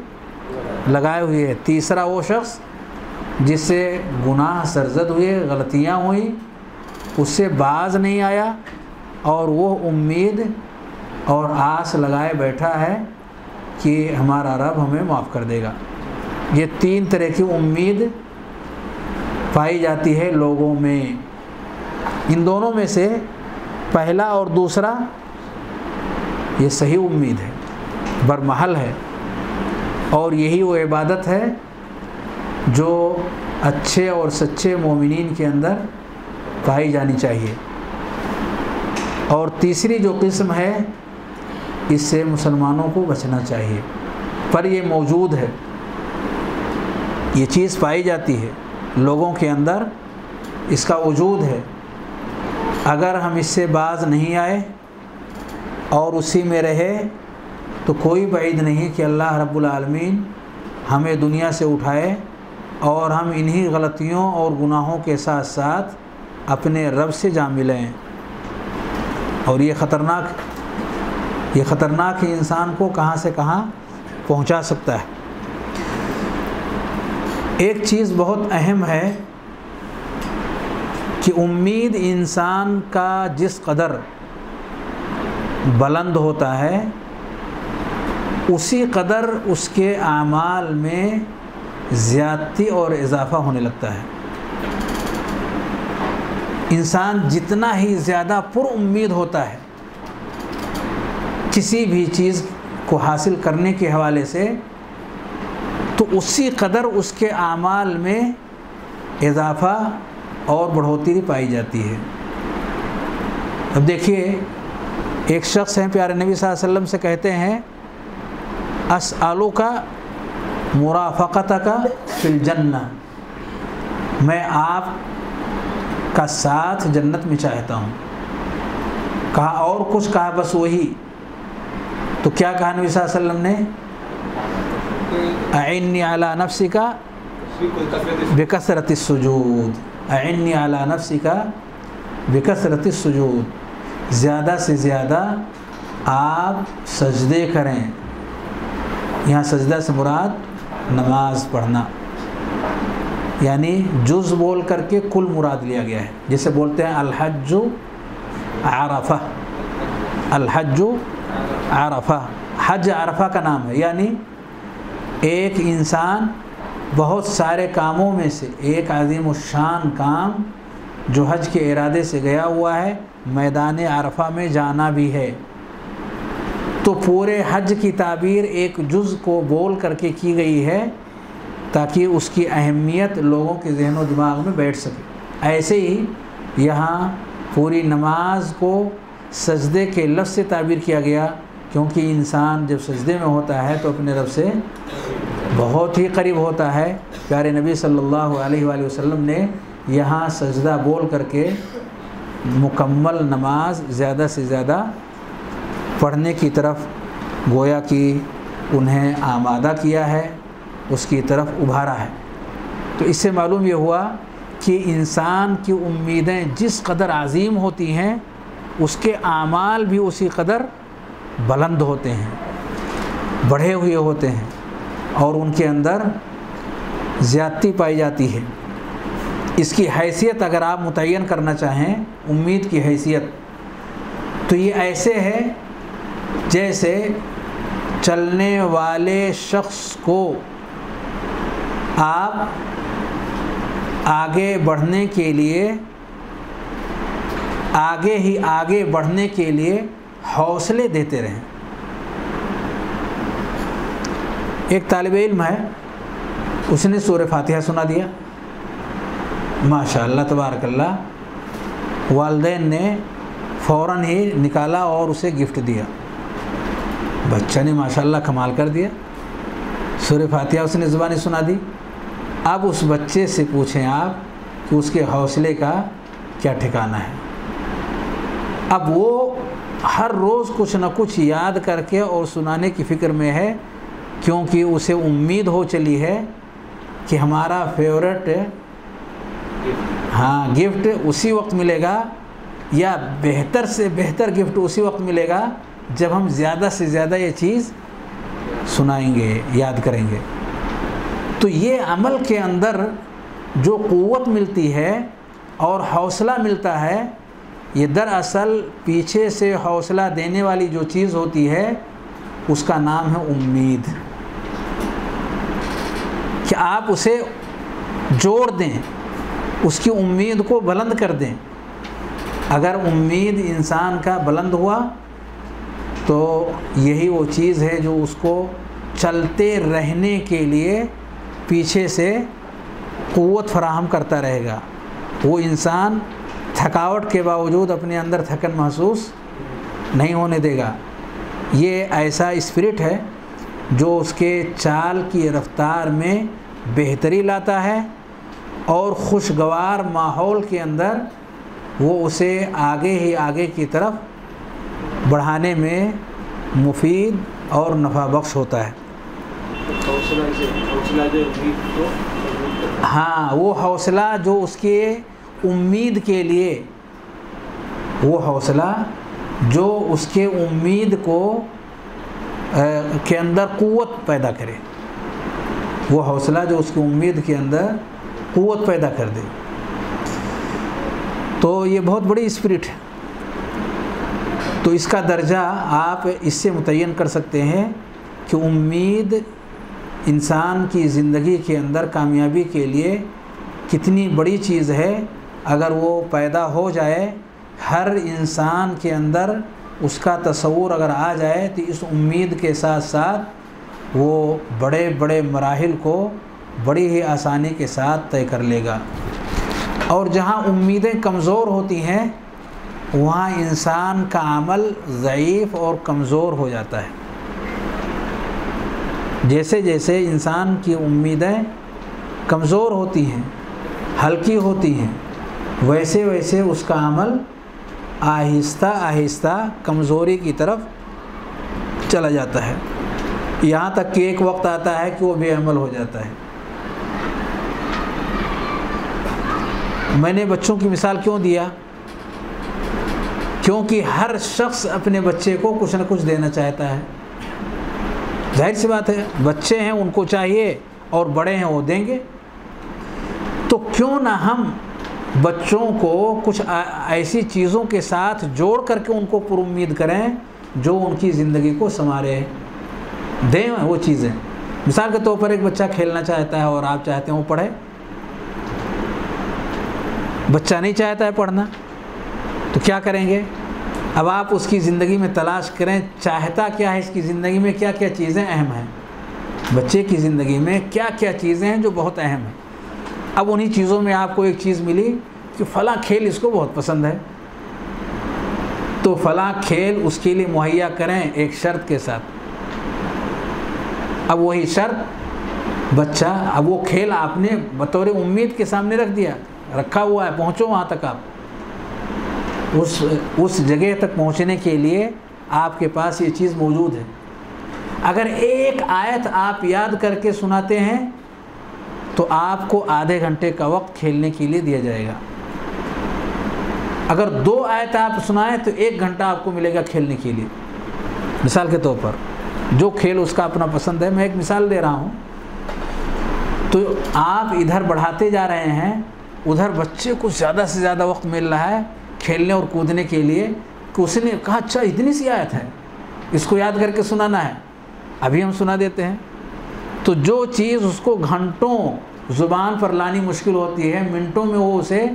لگائے ہوئے ہے۔ تیسرا وہ شخص جس سے گناہ سرزد ہوئے، غلطیاں ہوئیں، اس سے باز نہیں آیا اور وہ امید اور آس لگائے بیٹھا ہے کہ ہمارا رب ہمیں معاف کر دے گا۔ یہ تین طرح کی امید پائی جاتی ہے لوگوں میں۔ ان دونوں میں سے پہلا اور دوسرا یہ صحیح امید ہے، برمحل ہے۔ اور یہی وہ عبادت ہے جو اچھے اور سچے مومنین کے اندر پائی جانی چاہیے۔ اور تیسری جو قسم ہے، اس سے مسلمانوں کو بچنا چاہیے۔ پر یہ موجود ہے۔ یہ چیز پائی جاتی ہے۔ لوگوں کے اندر اس کا وجود ہے۔ اگر ہم اس سے باز نہیں آئے اور اسی میں رہے تو کوئی بعید نہیں کہ اللہ رب العالمین ہمیں دنیا سے اٹھائے اور ہم انہی غلطیوں اور گناہوں کے ساتھ ساتھ اپنے رب سے جا ملیں۔ اور یہ خطرناک یہ خطرناک انسان کو کہاں سے کہاں پہنچا سکتا ہے؟ ایک چیز بہت اہم ہے کہ امید انسان کا جس قدر بلند ہوتا ہے، اسی قدر اس کے اعمال میں زیادتی اور اضافہ ہونے لگتا ہے۔ انسان جتنا ہی زیادہ پر امید ہوتا ہے، کسی بھی چیز کو حاصل کرنے کے حوالے سے تو اسی قدر اس کے اعمال میں اضافہ اور بڑھوتری پائی جاتی ہے۔ اب دیکھیے، ایک شخص ہیں پیارے نبی صلی اللہ علیہ وسلم سے کہتے ہیں اس آلو کا مرافقت کا فل جنہ میں آپ کا ساتھ جنت میں چاہتا ہوں۔ کہا اور کچھ، کہا بس وہی۔ تو کیا کہا نبی صلی اللہ علیہ وسلم نے؟ عینی اعلیٰ نفسی کا بکثرت السجود. عینی اعلیٰ نفسی کا بکثرت السجود. زیادہ سے زیادہ آپ سجدے کریں. یہاں سجدہ سے مراد نماز پڑھنا. یعنی جز بول کر کے کل مراد لیا گیا ہے. جسے بولتے ہیں الحج عرفہ. الحج عرفہ. حج عرفہ کا نام ہے. یعنی ایک انسان بہت سارے کاموں میں سے ایک عظیم الشان کام جو حج کے ارادے سے گیا ہوا ہے، میدان عرفہ میں جانا بھی ہے۔ تو پورے حج کی تعبیر ایک جز کو بول کر کے کی گئی ہے تاکہ اس کی اہمیت لوگوں کے ذہن و دماغ میں بیٹھ سکے۔ ایسے ہی یہاں پوری نماز کو سجدے کے لفظ سے تعبیر کیا گیا۔ کیونکہ انسان جب سجدے میں ہوتا ہے تو اپنے رب سے بہت ہی قریب ہوتا ہے۔ پیارے نبی صلی اللہ علیہ وآلہ وسلم نے یہاں سجدہ بول کر کے مکمل نماز زیادہ سے زیادہ پڑھنے کی طرف گویا کہ انہیں آمادہ کیا ہے، اس کی طرف ابھارا ہے۔ تو اس سے معلوم یہ ہوا کہ انسان کی امیدیں جس قدر عظیم ہوتی ہیں، اس کے اعمال بھی اسی قدر بلند ہوتے ہیں، بڑھے ہوئے ہوتے ہیں اور ان کے اندر زیادتی پائی جاتی ہے۔ اس کی حیثیت اگر آپ متعین کرنا چاہیں، امید کی حیثیت، تو یہ ایسے ہے جیسے چلنے والے شخص کو آپ آگے بڑھنے کے لیے، آگے ہی آگے بڑھنے کے لیے حوصلے دیتے رہیں۔ ایک طالب علم ہے، اس نے سور فاتحہ سنا دیا۔ ماشاء اللہ تبارک اللہ، والدین نے فوراً ہی نکالا اور اسے گفٹ دیا۔ بچہ نے ماشاء اللہ کمال کر دیا۔ سور فاتحہ اس نے زبانی سنا دی۔ اب اس بچے سے پوچھیں آپ کہ اس کے حوصلے کا کیا ٹھکانہ ہے۔ اب وہ ہر روز کچھ نہ کچھ یاد کر کے اور سنانے کی فکر میں ہے، کیونکہ اسے امید ہو چلی ہے کہ ہمارا فیورٹ ہاں گفٹ اسی وقت ملے گا یا بہتر سے بہتر گفٹ اسی وقت ملے گا جب ہم زیادہ سے زیادہ یہ چیز سنائیں گے، یاد کریں گے۔ تو یہ عمل کے اندر جو قوت ملتی ہے اور حوصلہ ملتا ہے یہ دراصل پیچھے سے حوصلہ دینے والی جو چیز ہوتی ہے، اس کا نام ہے امید۔ کہ آپ اسے جوڑ دیں، اس کی امید کو بلند کر دیں۔ اگر امید انسان کا بلند ہوا، تو یہی وہ چیز ہے جو اس کو چلتے رہنے کے لیے پیچھے سے قوت فراہم کرتا رہے گا۔ وہ انسان تھکاوٹ کے باوجود اپنے اندر تھکن محسوس نہیں ہونے دے گا۔ یہ ایسا اسپرٹ ہے جو اس کے چال کی رفتار میں بہتری لاتا ہے اور خوشگوار ماحول کے اندر وہ اسے آگے ہی آگے کی طرف بڑھانے میں مفید اور نفع بخش ہوتا ہے۔ ہاں وہ حوصلہ جو اس کے امید کے لیے وہ حوصلہ جو اس کے امید کو کے اندر قوت پیدا کرے۔ وہ حوصلہ جو اس کی امید کے اندر قوت پیدا کر دے۔ تو یہ بہت بڑی اسپرٹ ہے۔ تو اس کا درجہ آپ اس سے متعین کر سکتے ہیں کہ امید انسان کی زندگی کے اندر کامیابی کے لیے کتنی بڑی چیز ہے۔ اگر وہ پیدا ہو جائے، ہر انسان کے اندر اس کا تصور اگر آ جائے تو اس امید کے ساتھ ساتھ وہ بڑے بڑے مراحل کو بڑی ہی آسانی کے ساتھ طے کر لے گا۔ اور جہاں امیدیں کمزور ہوتی ہیں، وہاں انسان کا عمل ضعیف اور کمزور ہو جاتا ہے۔ جیسے جیسے انسان کی امیدیں کمزور ہوتی ہیں، ہلکی ہوتی ہیں ویسے ویسے اس کا عمل آہستہ آہستہ کمزوری کی طرف چلا جاتا ہے۔ یہاں تک کہ ایک وقت آتا ہے کہ وہ بے عمل ہو جاتا ہے۔ میں نے بچوں کی مثال کیوں دیا؟ کیونکہ ہر شخص اپنے بچے کو کچھ نہ کچھ دینا چاہتا ہے۔ ظاہر سی بات ہے، بچے ہیں، ان کو چاہیے اور بڑے ہیں، وہ دیں گے۔ تو کیوں نہ ہم بچوں کو کچھ ایسی چیزوں کے ساتھ جوڑ کر کے ان کو پر امید کریں جو ان کی زندگی کو سنوارے دیں وہ چیزیں۔ مثال کے طور پر ایک بچہ کھیلنا چاہتا ہے اور آپ چاہتے ہیں وہ پڑھے۔ بچہ نہیں چاہتا ہے پڑھنا، تو کیا کریں گے؟ اب آپ اس کی زندگی میں تلاش کریں، چاہتا کیا ہے اس کی زندگی میں؟ کیا کیا چیزیں اہم ہیں؟ بچے کی زندگی میں کیا کیا چیزیں ہیں جو بہت اہم ہیں؟ اب انہی چیزوں میں آپ کو ایک چیز ملی کہ فلاں کھیل اس کو بہت پسند ہے۔ تو فلاں کھیل اس کے لیے مہیا کریں ایک شرط کے ساتھ۔ اب وہی شرط، بچہ، اب وہ کھیل آپ نے بطور امید کے سامنے رکھ دیا، رکھا ہوا ہے، پہنچو وہاں تک آپ۔ اس اس جگہ تک پہنچنے کے لیے آپ کے پاس یہ چیز موجود ہے۔ اگر ایک آیت آپ یاد کر کے سناتے ہیں تو آپ کو آدھے گھنٹے کا وقت کھیلنے کے لیے دیا جائے گا۔ اگر دو آیت آپ سنائیں تو ایک گھنٹہ آپ کو ملے گا کھیلنے کے لیے۔ مثال کے طور پر، جو کھیل اس کا اپنا پسند ہے، میں ایک مثال دے رہا ہوں۔ تو آپ ادھر بڑھاتے جا رہے ہیں، ادھر بچے کو زیادہ سے زیادہ وقت مل رہا ہے کھیلنے اور کودنے کے لیے کہ اس نے کہا اچھا اتنی سی آیت ہے، اس کو یاد کر کے سنانا ہے۔ ابھی ہم سنا دیتے ہیں۔ تو جو چیز اس کو گھنٹوں زبان پر لانی مشکل ہوتی ہے، منٹوں میں وہ اسے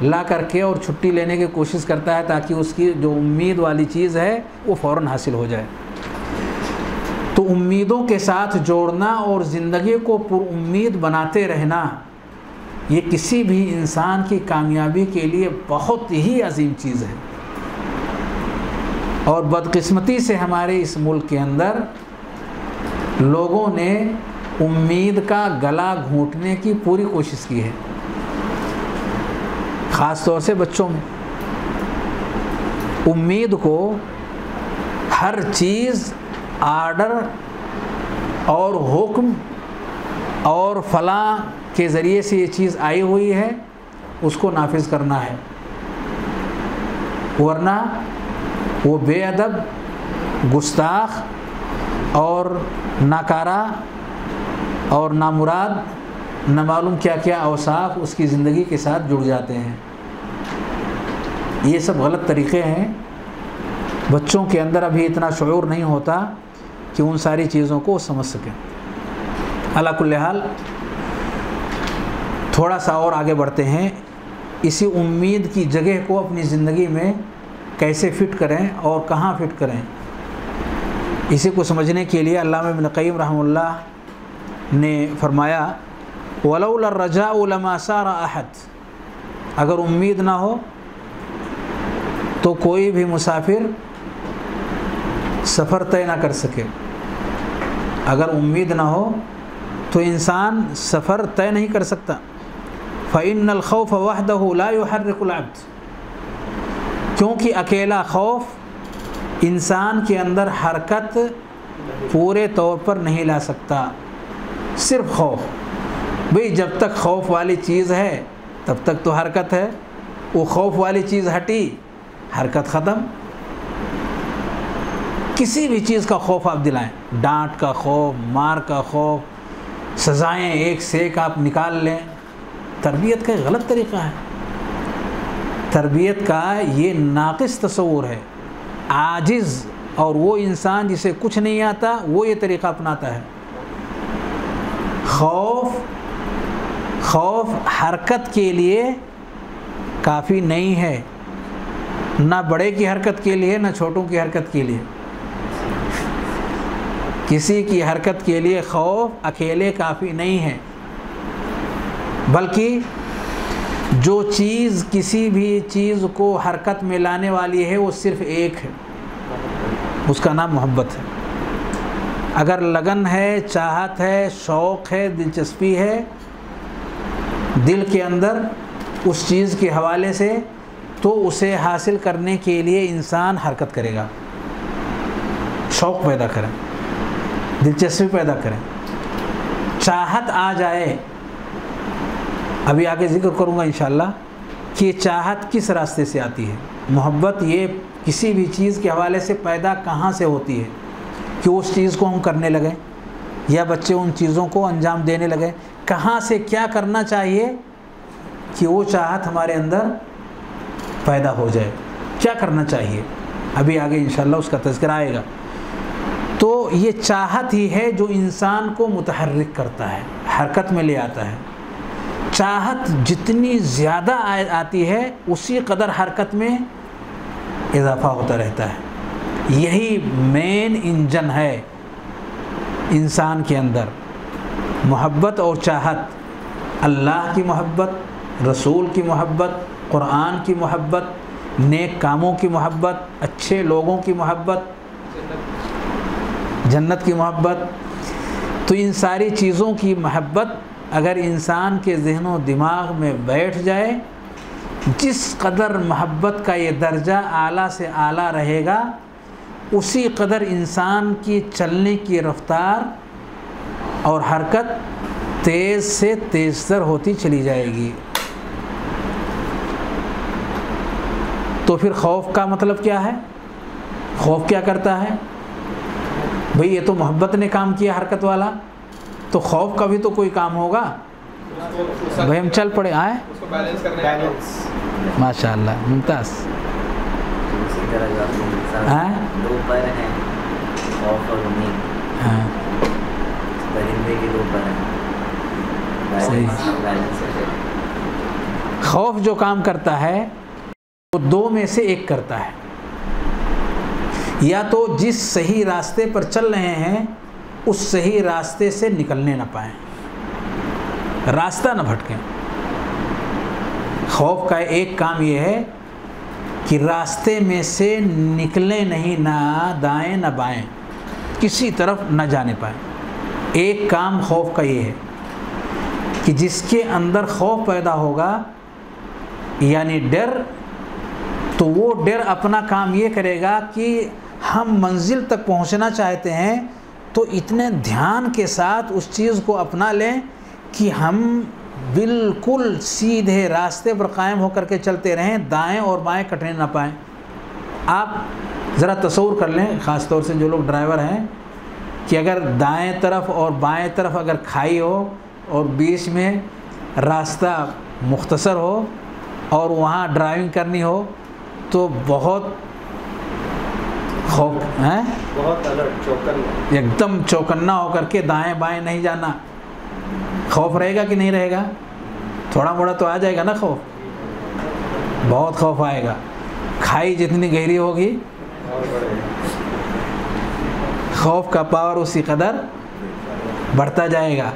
لا کر کے اور چھٹی لینے کی کوشش کرتا ہے تاکہ اس کی جو امید والی چیز ہے، وہ فوراً حاصل ہو جائے۔ تو امیدوں کے ساتھ جوڑنا اور زندگی کو پر امید بناتے رہنا، یہ کسی بھی انسان کی کامیابی کے لیے بہت ہی عظیم چیز ہے۔ اور بدقسمتی سے ہمارے اس ملک کے اندر لوگوں نے امید کا گلا گھونٹنے کی پوری کوشش کی ہے۔ خاص طور سے بچوں میں۔ امید کو ہر چیز، آرڈر اور حکم اور فلاں کے ذریعے سے یہ چیز آئی ہوئی ہے، اس کو نافذ کرنا ہے۔ ورنہ وہ بے ادب، گستاخ اور ناکارہ اور نامراد نہ معلوم کیا کیا اوصاف اس کی زندگی کے ساتھ جڑ جاتے ہیں۔ یہ سب غلط طریقے ہیں۔ بچوں کے اندر ابھی اتنا شعور نہیں ہوتا کہ ان ساری چیزوں کو سمجھ سکیں۔ اللہ کل حال تھوڑا سا اور آگے بڑھتے ہیں۔ اسی امید کی جگہ کو اپنی زندگی میں کیسے فٹ کریں اور کہاں فٹ کریں۔ اسی کو سمجھنے کے لیے علامہ ابن قیم رحمہ اللہ نے فرمایا ولول الرجاء علما سار احد. اگر امید نہ ہو تو کوئی بھی مسافر سفر طے نہ کر سکے۔ اگر امید نہ ہو تو انسان سفر طے نہیں کر سکتا۔ فعن الخوف وحدہ لا يحرك العبد۔ کیونکہ اکیلا خوف انسان کے اندر حرکت پورے طور پر نہیں لا سکتا۔ صرف خوف۔ بھئی جب تک خوف والی چیز ہے، تب تک تو حرکت ہے۔ وہ خوف والی چیز ہٹی، حرکت ختم۔ کسی بھی چیز کا خوف آپ دلائیں۔ ڈانٹ کا خوف، مار کا خوف، سزائیں ایک سے ایک آپ نکال لیں۔ تربیت کا غلط طریقہ ہے۔ تربیت کا یہ ناقص تصور ہے۔ عاجز اور وہ انسان جسے کچھ نہیں آتا، وہ یہ طریقہ اپناتا ہے۔ خوف خوف حرکت کے لیے کافی نہیں ہے۔ نہ بڑے کی حرکت کے لیے، نہ چھوٹوں کی حرکت کے لیے۔ کسی کی حرکت کے لیے خوف اکیلے کافی نہیں ہے، بلکہ جو چیز کسی بھی چیز کو حرکت میں لانے والی ہے، وہ صرف ایک ہے۔ اس کا نام محبت ہے۔ اگر لگن ہے، چاہت ہے، شوق ہے، دلچسپی ہے، دل کے اندر اس چیز کے حوالے سے، تو اسے حاصل کرنے کے لیے انسان حرکت کرے گا۔ شوق پیدا کریں، دلچسپی پیدا کریں۔ چاہت آ جائے ابھی آگے ذکر کروں گا انشاءاللہ کہ یہ چاہت کس راستے سے آتی ہے؟ محبت یہ کسی بھی چیز کے حوالے سے پیدا کہاں سے ہوتی ہے؟ کہ اس چیز کو ہم کرنے لگیں یا بچے ان چیزوں کو انجام دینے لگے؟ کہاں سے کیا کرنا چاہیے کہ وہ چاہت ہمارے اندر پیدا ہو جائے؟ کیا کرنا چاہیے؟ ابھی آگے انشاءاللہ اس کا تذکرہ آئے گا۔ تو یہ چاہت ہی ہے جو انسان کو متحرک کرتا ہے، حرکت میں لے آتا ہے۔ چاہت جتنی زیادہ آتی ہے، اسی قدر حرکت میں اضافہ ہوتا رہتا ہے۔ یہی مین انجن ہے انسان کے اندر۔ محبت اور چاہت، اللہ کی محبت، رسول کی محبت، قرآن کی محبت، نیک کاموں کی محبت، اچھے لوگوں کی محبت، جنت کی محبت۔ تو ان ساری چیزوں کی محبت اگر انسان کے ذہن و دماغ میں بیٹھ جائے، جس قدر محبت کا یہ درجہ اعلیٰ سے اعلیٰ رہے گا، اسی قدر انسان کی چلنے کی رفتار اور حرکت تیز سے تیز تر ہوتی چلی جائے گی۔ تو پھر خوف کا مطلب کیا ہے؟ خوف کیا کرتا ہے؟ بھئی یہ تو محبت نے کام کیا حرکت والا۔ تو خوف کا بھی تو کوئی کام ہوگا؟ بھائی ہم چل پڑے آئے ماشاء اللہ ممتاز ہاں۔ خوف جو کام کرتا ہے، وہ دو میں سے ایک کرتا ہے۔ یا تو جس صحیح راستے پر چل رہے ہیں اس صحیح راستے سے نکلنے نہ پائیں۔ راستہ نہ بھٹکیں۔ خوف کا ایک کام یہ ہے کہ راستے میں سے نکلیں نہیں، نہ دائیں، نہ بائیں، کسی طرف نہ جانے پائیں۔ ایک کام خوف کا یہ ہے کہ جس کے اندر خوف پیدا ہوگا یعنی ڈر، تو وہ ڈر اپنا کام یہ کرے گا کہ ہم منزل تک پہنچنا چاہتے ہیں تو اتنے دھیان کے ساتھ اس چیز کو اپنا لیں کہ ہم بالکل سیدھے راستے پر قائم ہو کر کے چلتے رہیں، دائیں اور بائیں کٹنے نہ پائیں۔ آپ ذرا تصور کر لیں، خاص طور سے جو لوگ ڈرائیور ہیں، کہ اگر دائیں طرف اور بائیں طرف اگر کھائی ہو اور بیچ میں راستہ مختصر ہو اور وہاں ڈرائیونگ کرنی ہو، تو بہت خوف ہیں؟ بہت الرٹ چوکن ایک دم چوکنا ہو کر کے دائیں بائیں نہیں جانا۔ خوف رہے گا کہ نہیں رہے گا؟ تھوڑا موڑا تو آ جائے گا نا خوف؟ بہت خوف آئے گا۔ کھائی جتنی گہری ہوگی خوف کا پاور اسی قدر بڑھتا جائے گا۔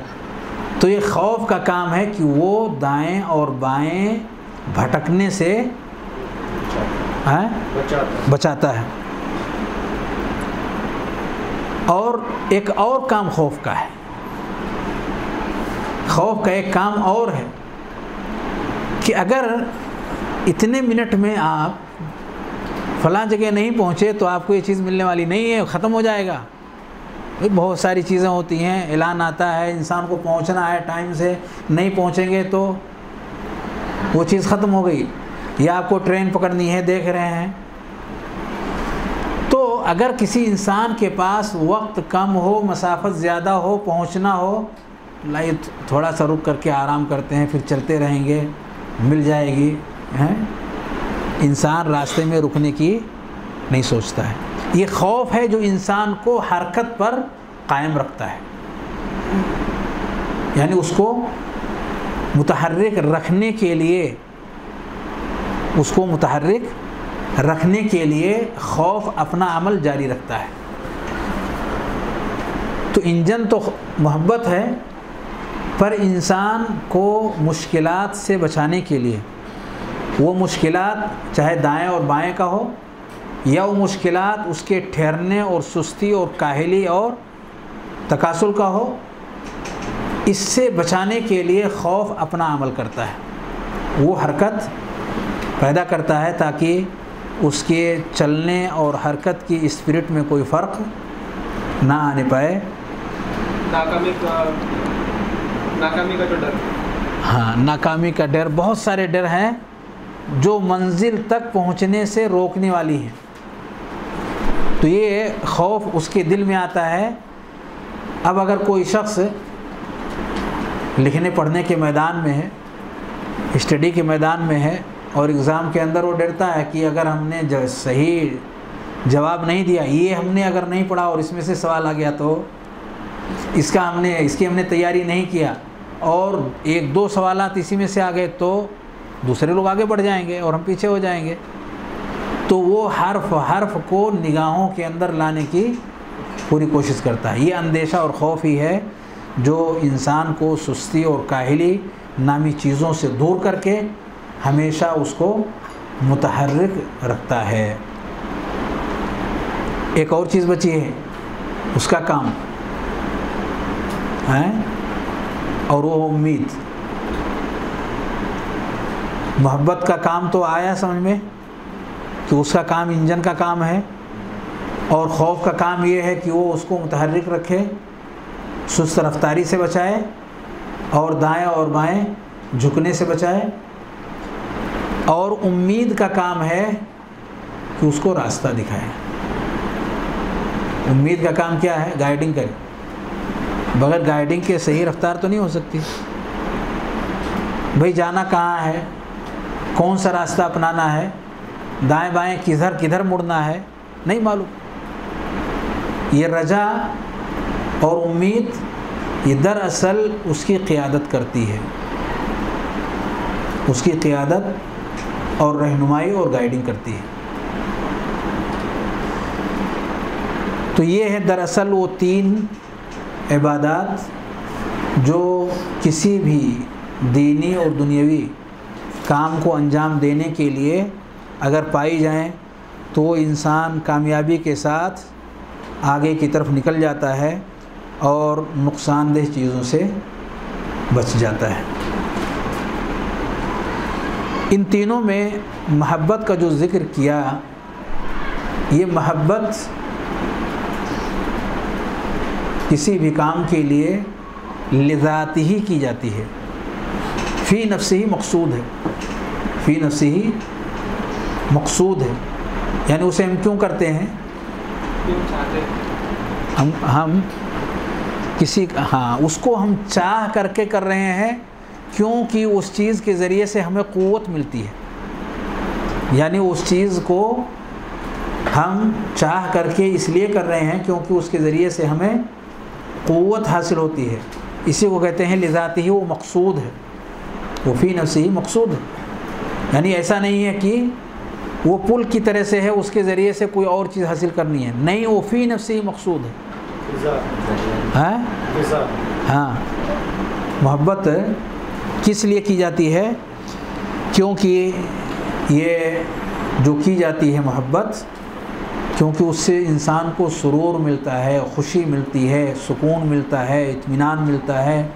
تو یہ خوف کا کام ہے کہ وہ دائیں اور بائیں بھٹکنے سے بچاتا ہے۔ اور ایک اور کام خوف کا ہے۔ خوف کا ایک کام اور ہے کہ اگر اتنے منٹ میں آپ فلاں جگہ نہیں پہنچے تو آپ کو یہ چیز ملنے والی نہیں ہے، ختم ہو جائے گا۔ بہت ساری چیزیں ہوتی ہیں، اعلان آتا ہے، انسان کو پہنچنا ہے ٹائم سے، نہیں پہنچیں گے تو وہ چیز ختم ہو گئی۔ یا آپ کو ٹرین پکڑنی ہے، دیکھ رہے ہیں۔ اگر کسی انسان کے پاس وقت کم ہو، مسافت زیادہ ہو، پہنچنا ہو، لائی تھوڑا سا رک کر کے آرام کرتے ہیں، پھر چلتے رہیں گے، مل جائے گی، ہیں؟ انسان راستے میں رکنے کی نہیں سوچتا ہے۔ یہ خوف ہے جو انسان کو حرکت پر قائم رکھتا ہے۔ یعنی اس کو متحرک رکھنے کے لیے، اس کو متحرک رکھنے کے لیے خوف اپنا عمل جاری رکھتا ہے۔ تو انجن تو محبت ہے، پر انسان کو مشکلات سے بچانے کے لیے، وہ مشکلات چاہے دائیں اور بائیں کا ہو، یا وہ مشکلات اس کے ٹھہرنے اور سستی اور کاہلی اور تقاصل کا ہو، اس سے بچانے کے لیے خوف اپنا عمل کرتا ہے۔ وہ حرکت پیدا کرتا ہے تاکہ اس کے چلنے اور حرکت کی اسپرٹ میں کوئی فرق نہ آنے پائے۔ ناکامی کا ناکامی کا جو ڈر۔ ہاں ناکامی کا ڈر۔ بہت سارے ڈر ہیں جو منزل تک پہنچنے سے روکنے والی ہیں۔ تو یہ خوف اس کے دل میں آتا ہے۔ اب اگر کوئی شخص لکھنے پڑھنے کے میدان میں ہے اسٹڈی کے میدان میں ہے اور اگزام کے اندر وہ ڈرتا ہے کہ اگر ہم نے جو صحیح جواب نہیں دیا، یہ ہم نے اگر نہیں پڑھا اور اس میں سے سوال آ گیا تو اس کا ہم نے اس کی ہم نے تیاری نہیں کیا۔ اور ایک دو سوالات اسی میں سے آ گئے تو دوسرے لوگ آگے بڑھ جائیں گے اور ہم پیچھے ہو جائیں گے۔ تو وہ حرف حرف کو نگاہوں کے اندر لانے کی پوری کوشش کرتا ہے۔ یہ اندیشہ اور خوف ہی ہے جو انسان کو سستی اور کاہلی نامی چیزوں سے دور کر کے ہمیشہ اس کو متحرک رکھتا ہے۔ ایک اور چیز بچی ہے، اس کا کام۔ ہے اور وہ امید۔ محبت کا کام تو آیا سمجھ میں، کہ اس کا کام انجن کا کام ہے، اور خوف کا کام یہ ہے کہ وہ اس کو متحرک رکھے، سست رفتاری سے بچائے، اور دائیں اور بائیں جھکنے سے بچائے۔ اور امید کا کام ہے کہ اس کو راستہ دکھائے امید کا کام کیا ہے؟ گائیڈنگ کرے بغیر گائیڈنگ کے صحیح رفتار تو نہیں ہو سکتی۔ بھئی جانا کہاں ہے؟ کون سا راستہ اپنانا ہے؟ دائیں بائیں کدھر کدھر مڑنا ہے؟ نہیں معلوم۔ یہ رجا اور امید، یہ دراصل اس کی قیادت کرتی ہے۔ اس کی قیادت اور رہنمائی اور گائیڈنگ کرتی ہے۔ تو یہ ہے دراصل وہ تین عبادات جو کسی بھی دینی اور دنیاوی کام کو انجام دینے کے لیے اگر پائی جائیں تو وہ انسان کامیابی کے ساتھ آگے کی طرف نکل جاتا ہے اور نقصان دہ چیزوں سے بچ جاتا ہے۔ ان تینوں میں محبت کا جو ذکر کیا، یہ محبت کسی بھی کام کے لیے لذات ہی کی جاتی ہے۔ فی نفس ہی مقصود ہے۔ فی نفس ہی مقصود ہے۔ یعنی اسے ہم کیوں کرتے ہیں؟ ہم ہم کسی ہاں اس کو ہم چاہ کر کے کر رہے ہیں۔ کیونکہ اس چیز کے ذریعے سے ہمیں قوت ملتی ہے۔ یعنی اس چیز کو ہم چاہ کر کے اس لیے کر رہے ہیں کیونکہ اس کے ذریعے سے ہمیں قوت حاصل ہوتی ہے۔ اسی کو کہتے ہیں لذات ہی وہ مقصود ہے۔ وہ فی نفسی مقصود ہے۔ یعنی ایسا نہیں ہے کہ وہ پل کی طرح سے ہے اس کے ذریعے سے کوئی اور چیز حاصل کرنی ہے۔ نہیں وہ فی نفسی مقصود ہے۔ ہاں؟ ہاں۔ محبت کس لیے کی جاتی ہے؟ کیونکہ یہ جو کی جاتی ہے محبت، کیونکہ اس سے انسان کو سرور ملتا ہے، خوشی ملتی ہے، سکون ملتا ہے، اطمینان ملتا ہے۔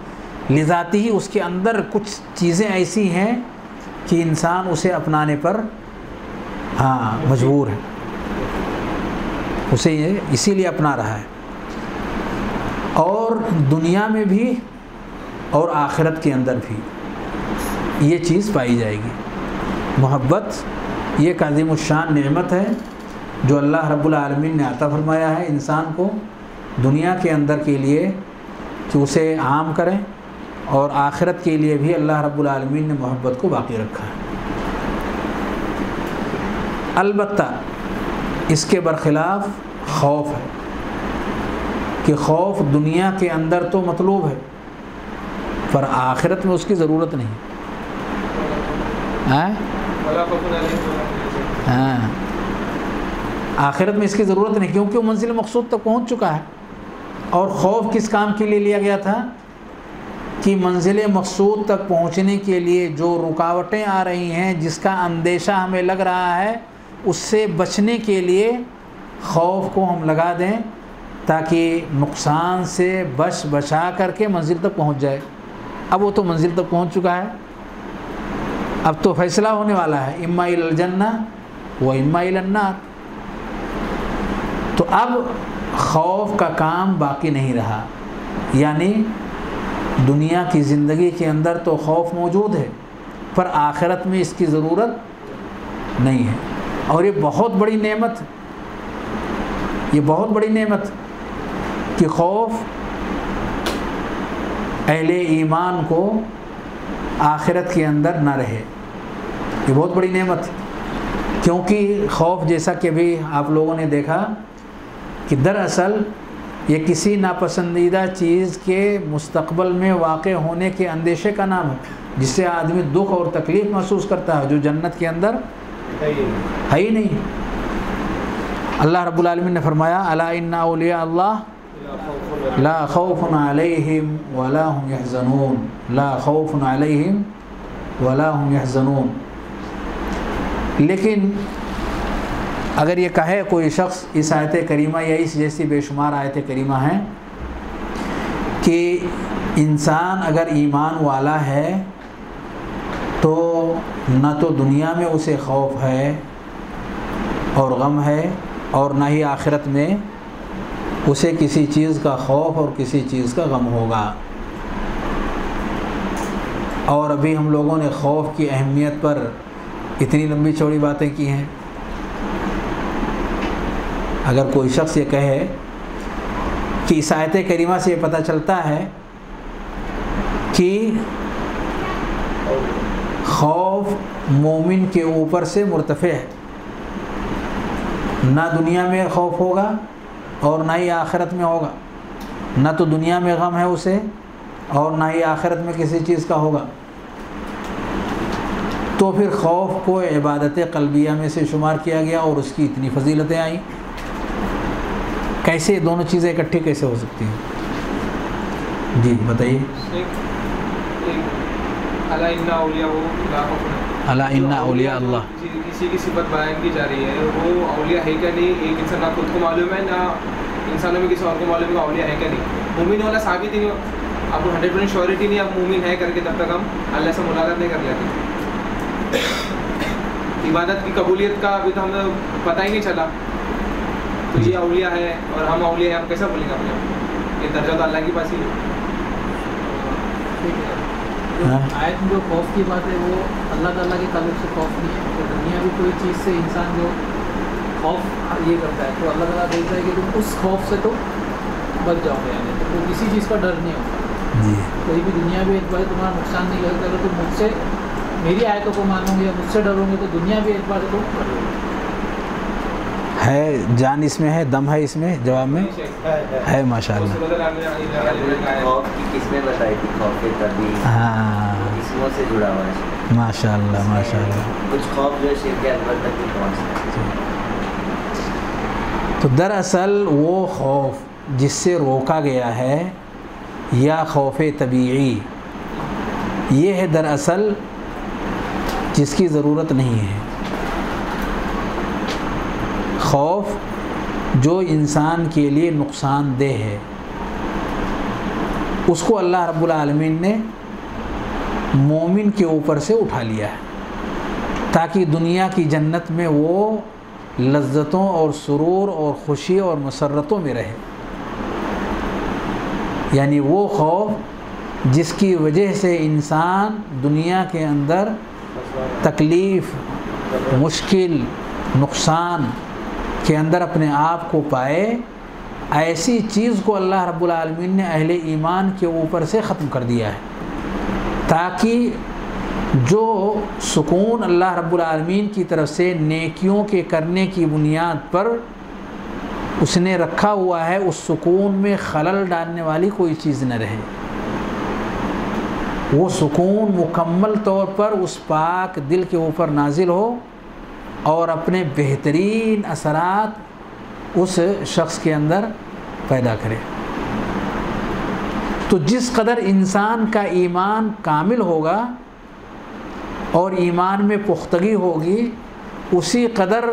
لذاتی ہی اس کے اندر کچھ چیزیں ایسی ہیں کہ انسان اسے اپنانے پر ہاں مجبور ہے۔ اسے یہ اسی لیے اپنا رہا ہے۔ اور دنیا میں بھی اور آخرت کے اندر بھی۔ یہ چیز پائی جائے گی۔ محبت، یہ قاظم الشان نعمت ہے جو اللہ رب العالمین نے عطا فرمایا ہے انسان کو دنیا کے اندر کے لیے، کہ اسے عام کریں اور آخرت کے لیے بھی اللہ رب العالمین نے محبت کو باقی رکھا ہے۔ البتہ اس کے برخلاف خوف ہے کہ خوف دنیا کے اندر تو مطلوب ہے، پر آخرت میں اس کی ضرورت نہیں۔ ہاں؟ ہاں۔ آخرت میں اس کی ضرورت نہیں کیونکہ وہ منزل مقصود تک پہنچ چکا ہے۔ اور خوف کس کام کے لیے لیا گیا تھا؟ کہ منزل مقصود تک پہنچنے کے لیے جو رکاوٹیں آ رہی ہیں جس کا اندیشہ ہمیں لگ رہا ہے اس سے بچنے کے لیے خوف کو ہم لگا دیں تاکہ نقصان سے بچ بچا کر کے منزل تک پہنچ جائے۔ اب وہ تو منزل تک پہنچ چکا ہے۔ اب تو فیصلہ ہونے والا ہے، اما الجنہ و اما النار۔ تو اب خوف کا کام باقی نہیں رہا۔ یعنی دنیا کی زندگی کے اندر تو خوف موجود ہے، پر آخرت میں اس کی ضرورت نہیں ہے۔ اور یہ بہت بڑی نعمت یہ بہت بڑی نعمت کہ خوف اہل ایمان کو آخرت کے اندر نہ رہے۔ یہ بہت بڑی نعمت کیونکہ خوف جیسا کہ بھی آپ لوگوں نے دیکھا کہ دراصل یہ کسی ناپسندیدہ چیز کے مستقبل میں واقع ہونے کے اندیشے کا نام ہے، جس سے آدمی دکھ اور تکلیف محسوس کرتا ہے، جو جنت کے اندر ہے ہی نہیں۔ اللہ رب العالمین نے فرمایا اللہ اولیاء اللہ لا خوف علیہم ولا هم يحزنون لا خوف علیہم ولا هم يحزنون لیکن اگر یہ کہے کوئی شخص اس آیت کریمہ یا اس جیسی بے شمار آیت کریمہ ہیں کہ انسان اگر ایمان والا ہے تو نہ تو دنیا میں اسے خوف ہے اور غم ہے اور نہ ہی آخرت میں اسے کسی چیز کا خوف اور کسی چیز کا غم ہوگا۔ اور ابھی ہم لوگوں نے خوف کی اہمیت پر اتنی لمبی چوڑی باتیں کی ہیں۔ اگر کوئی شخص یہ کہے کہ اس آیت کریمہ سے یہ پتہ چلتا ہے کہ خوف مومن کے اوپر سے مرتفع ہے۔ نہ دنیا میں خوف ہوگا اور نہ ہی آخرت میں ہوگا۔ نہ تو دنیا میں غم ہے اسے اور نہ ہی آخرت میں کسی چیز کا ہوگا۔ تو پھر خوف کو عبادت قلبیہ میں سے شمار کیا گیا اور اس کی اتنی فضیلتیں آئیں۔ کیسے دونوں چیزیں اکٹھی کیسے ہو سکتی ہیں؟ جی بتائیے۔ اللہ ان اولیاء اللہ۔ کسی کی صفت بیان کی جا رہی ہے وہ اولیاء ہے کیا نہیں؟ ایک انسان نہ خود کو معلوم ہے نہ انسانوں میں کسی اور کو معلوم ہے اولیاء ہے کیا نہیں۔ مومن والا ثابت ہی نہیں آپ کو ہنڈریڈ پرسینٹ شیورٹی نہیں آپ مومن ہے کر کے تب تک ہم اللہ سے ملاقات نہیں کر لیتے۔ عبادت کی قبولیت کا ابھی تو ہمیں پتہ ہی نہیں چلا۔ تو یہ اولیاء ہے اور ہم اولیاء ہیں ہم کیسا بولیں گے اپنے؟ یہ درجہ تو اللہ کے پاس ہی ہے۔ ہاں۔ آیت میں جو خوف کی بات ہے وہ اللہ تعالیٰ کے تعلق سے خوف نہیں ہے۔ تو دنیا بھی کوئی چیز سے انسان جو خوف یہ کرتا ہے تو اللہ تعالیٰ دیکھتا ہے کہ تم اس خوف سے تو بچ جاؤ گے۔ یعنی تو کسی چیز کا ڈر نہیں ہوتا۔ جی۔ کوئی بھی دنیا بھی اعتبار تمہارا نقصان نہیں کرتا اگر تم مجھ سے میری آیتوں کو مانو گے یا مجھ سے ڈرو گے تو دنیا بھی اعتبار سے ڈرو گے ہے جان اس میں ہے دم ہے اس میں جواب میں؟ ہے ماشاء اللہ ہاں۔ قسموں سے جڑا ہوا ہے؟ ماشاء اللہ ماشاء اللہ تو دراصل وہ خوف جس سے روکا گیا ہے یا خوف طبیعی یہ ہے دراصل جس کی ضرورت نہیں ہے۔ خوف جو انسان کے لیے نقصان دہ ہے۔ اس کو اللہ رب العالمین نے مومن کے اوپر سے اٹھا لیا ہے، تاکہ دنیا کی جنت میں وہ لذتوں اور سرور اور خوشی اور مسرتوں میں رہے۔ یعنی وہ خوف جس کی وجہ سے انسان دنیا کے اندر تکلیف، مشکل، نقصان کے اندر اپنے آپ کو پائے، ایسی چیز کو اللہ رب العالمین نے اہل ایمان کے اوپر سے ختم کر دیا ہے۔ تاکہ جو سکون اللہ رب العالمین کی طرف سے نیکیوں کے کرنے کی بنیاد پر اس نے رکھا ہوا ہے، اس سکون میں خلل ڈالنے والی کوئی چیز نہ رہے۔ وہ سکون مکمل طور پر اس پاک دل کے اوپر نازل ہو اور اپنے بہترین اثرات اس شخص کے اندر پیدا کرے۔ تو جس قدر انسان کا ایمان کامل ہوگا اور ایمان میں پختگی ہوگی، اسی قدر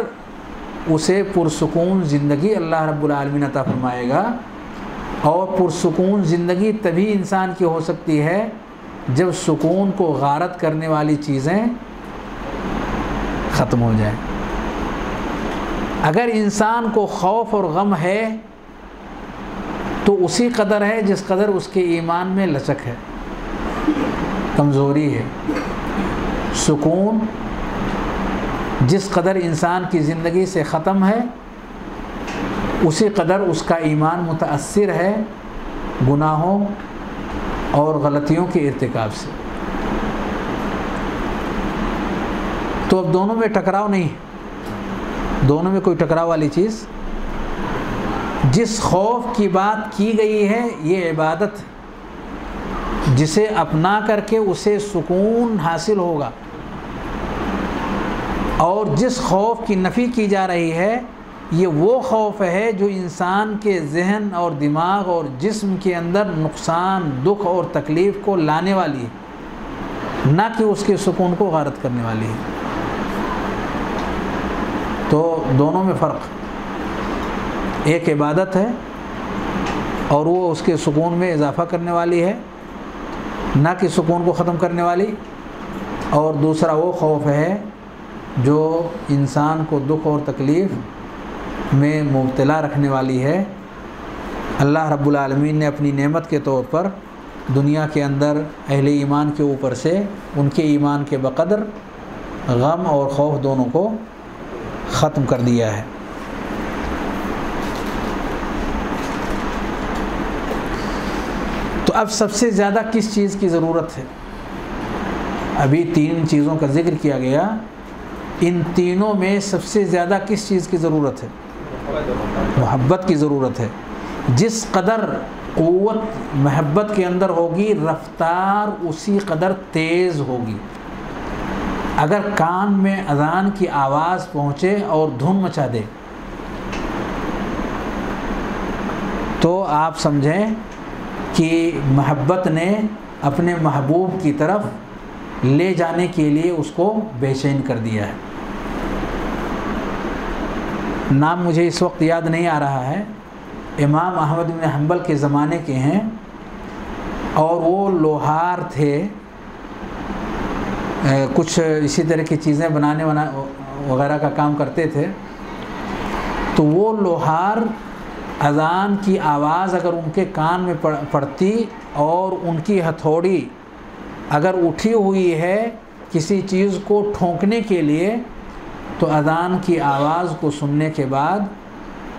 اسے پرسکون زندگی اللہ رب العالمین عطا فرمائے گا اور پرسکون زندگی تبھی انسان کی ہو سکتی ہے جب سکون کو غارت کرنے والی چیزیں ختم ہو جائیں۔ اگر انسان کو خوف اور غم ہے، تو اسی قدر ہے جس قدر اس کے ایمان میں لچک ہے، کمزوری ہے۔ سکون جس قدر انسان کی زندگی سے ختم ہے، اسی قدر اس کا ایمان متاثر ہے، گناہوں اور غلطیوں کے ارتکاب سے۔ تو اب دونوں میں ٹکراؤ نہیں دونوں میں کوئی ٹکراؤ والی چیز۔ جس خوف کی بات کی گئی ہے، یہ عبادت جسے اپنا کر کے اسے سکون حاصل ہوگا۔ اور جس خوف کی نفی کی جا رہی ہے یہ وہ خوف ہے جو انسان کے ذہن اور دماغ اور جسم کے اندر نقصان، دکھ اور تکلیف کو لانے والی ہے، نہ کہ اس کے سکون کو غارت کرنے والی ہے۔ تو دونوں میں فرق۔ ایک عبادت ہے اور وہ اس کے سکون میں اضافہ کرنے والی ہے، نہ کہ سکون کو ختم کرنے والی۔ اور دوسرا وہ خوف ہے جو انسان کو دکھ اور تکلیف میں مبتلا رکھنے والی ہے۔ اللہ رب العالمین نے اپنی نعمت کے طور پر دنیا کے اندر اہل ایمان کے اوپر سے ان کے ایمان کے بقدر غم اور خوف دونوں کو ختم کر دیا ہے۔ تو اب سب سے زیادہ کس چیز کی ضرورت ہے؟ ابھی تین چیزوں کا ذکر کیا گیا۔ ان تینوں میں سب سے زیادہ کس چیز کی ضرورت ہے؟ محبت کی ضرورت ہے۔ جس قدر قوت محبت کے اندر ہوگی، رفتار اسی قدر تیز ہوگی۔ اگر کان میں اذان کی آواز پہنچے اور دھن مچا دے، تو آپ سمجھیں کہ محبت نے اپنے محبوب کی طرف لے جانے کے لیے اس کو بے چین کر دیا ہے۔ نام مجھے اس وقت یاد نہیں آ رہا ہے۔ امام احمد بن حنبل کے زمانے کے ہیں اور وہ لوہار تھے۔ کچھ اسی طرح کی چیزیں بنانے وغیرہ کا کام کرتے تھے۔ تو وہ لوہار اذان کی آواز اگر ان کے کان میں پڑتی اور ان کی ہتھوڑی اگر اٹھی ہوئی ہے کسی چیز کو ٹھونکنے کے لیے تو اذان کی آواز کو سننے کے بعد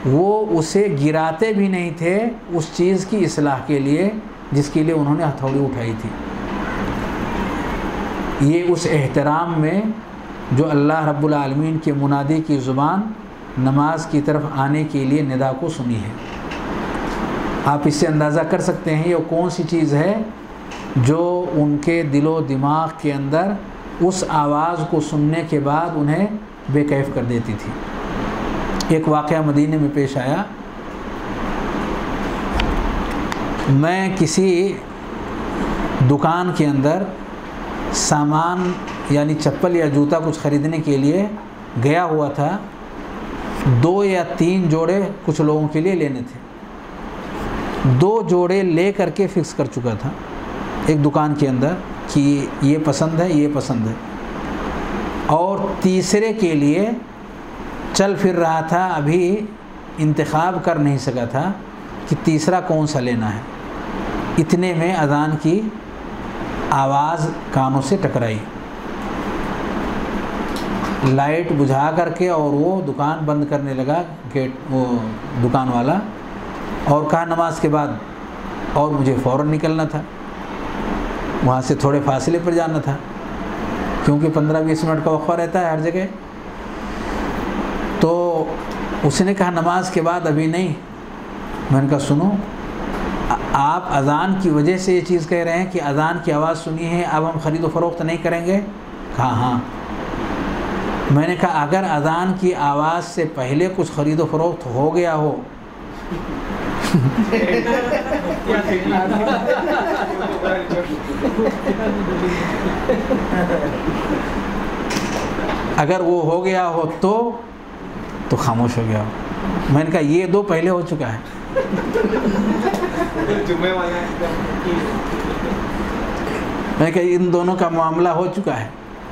وہ اسے گراتے بھی نہیں تھے اس چیز کی اصلاح کے لیے جس کے لیے انہوں نے ہتھوڑی اٹھائی تھی۔ یہ اس احترام میں جو اللہ رب العالمین کے منادی کی زبان نماز کی طرف آنے کے لیے ندا کو سنی ہے۔ آپ اس سے اندازہ کر سکتے ہیں یہ کون سی چیز ہے جو ان کے دل و دماغ کے اندر اس آواز کو سننے کے بعد انہیں بے کیف کر دیتی تھی۔ ایک واقعہ مدینہ میں پیش آیا۔ میں کسی دکان کے اندر سامان یعنی چپل یا جوتا کچھ خریدنے کے لیے گیا ہوا تھا۔ دو یا تین جوڑے کچھ لوگوں کے لیے لینے تھے۔ دو جوڑے لے کر کے فکس کر چکا تھا۔ ایک دکان کے اندر کہ یہ پسند ہے، یہ پسند ہے۔ اور تیسرے کے لیے چل پھر رہا تھا، ابھی انتخاب کر نہیں سکا تھا کہ تیسرا کون سا لینا ہے۔ اتنے میں اذان کی آواز کانوں سے ٹکرائی۔ لائٹ بجھا کر کے اور وہ دکان بند کرنے لگا، گیٹ، وہ دکان والا۔ اور کہا، نماز کے بعد اور مجھے فوراً نکلنا تھا۔ وہاں سے تھوڑے فاصلے پر جانا تھا۔ کیونکہ پندرہ بیس منٹ کا وقفہ رہتا ہے ہر جگہ۔ تو اس نے کہا نماز کے بعد ابھی نہیں۔ میں نے کہا سنو، آپ اذان کی وجہ سے یہ چیز کہہ رہے ہیں کہ اذان کی آواز سنی ہے، اب ہم خرید و فروخت نہیں کریں گے؟ کہا ہاں۔ میں نے کہا اگر اذان کی آواز سے پہلے کچھ خرید و فروخت ہو گیا ہو اگر وہ ہو گیا ہو تو تو خاموش ہو گیا ہو۔ میں نے کہا، یہ دو پہلے ہو چکا ہے۔ میں نے کہا، ان دونوں کا معاملہ ہو چکا ہے۔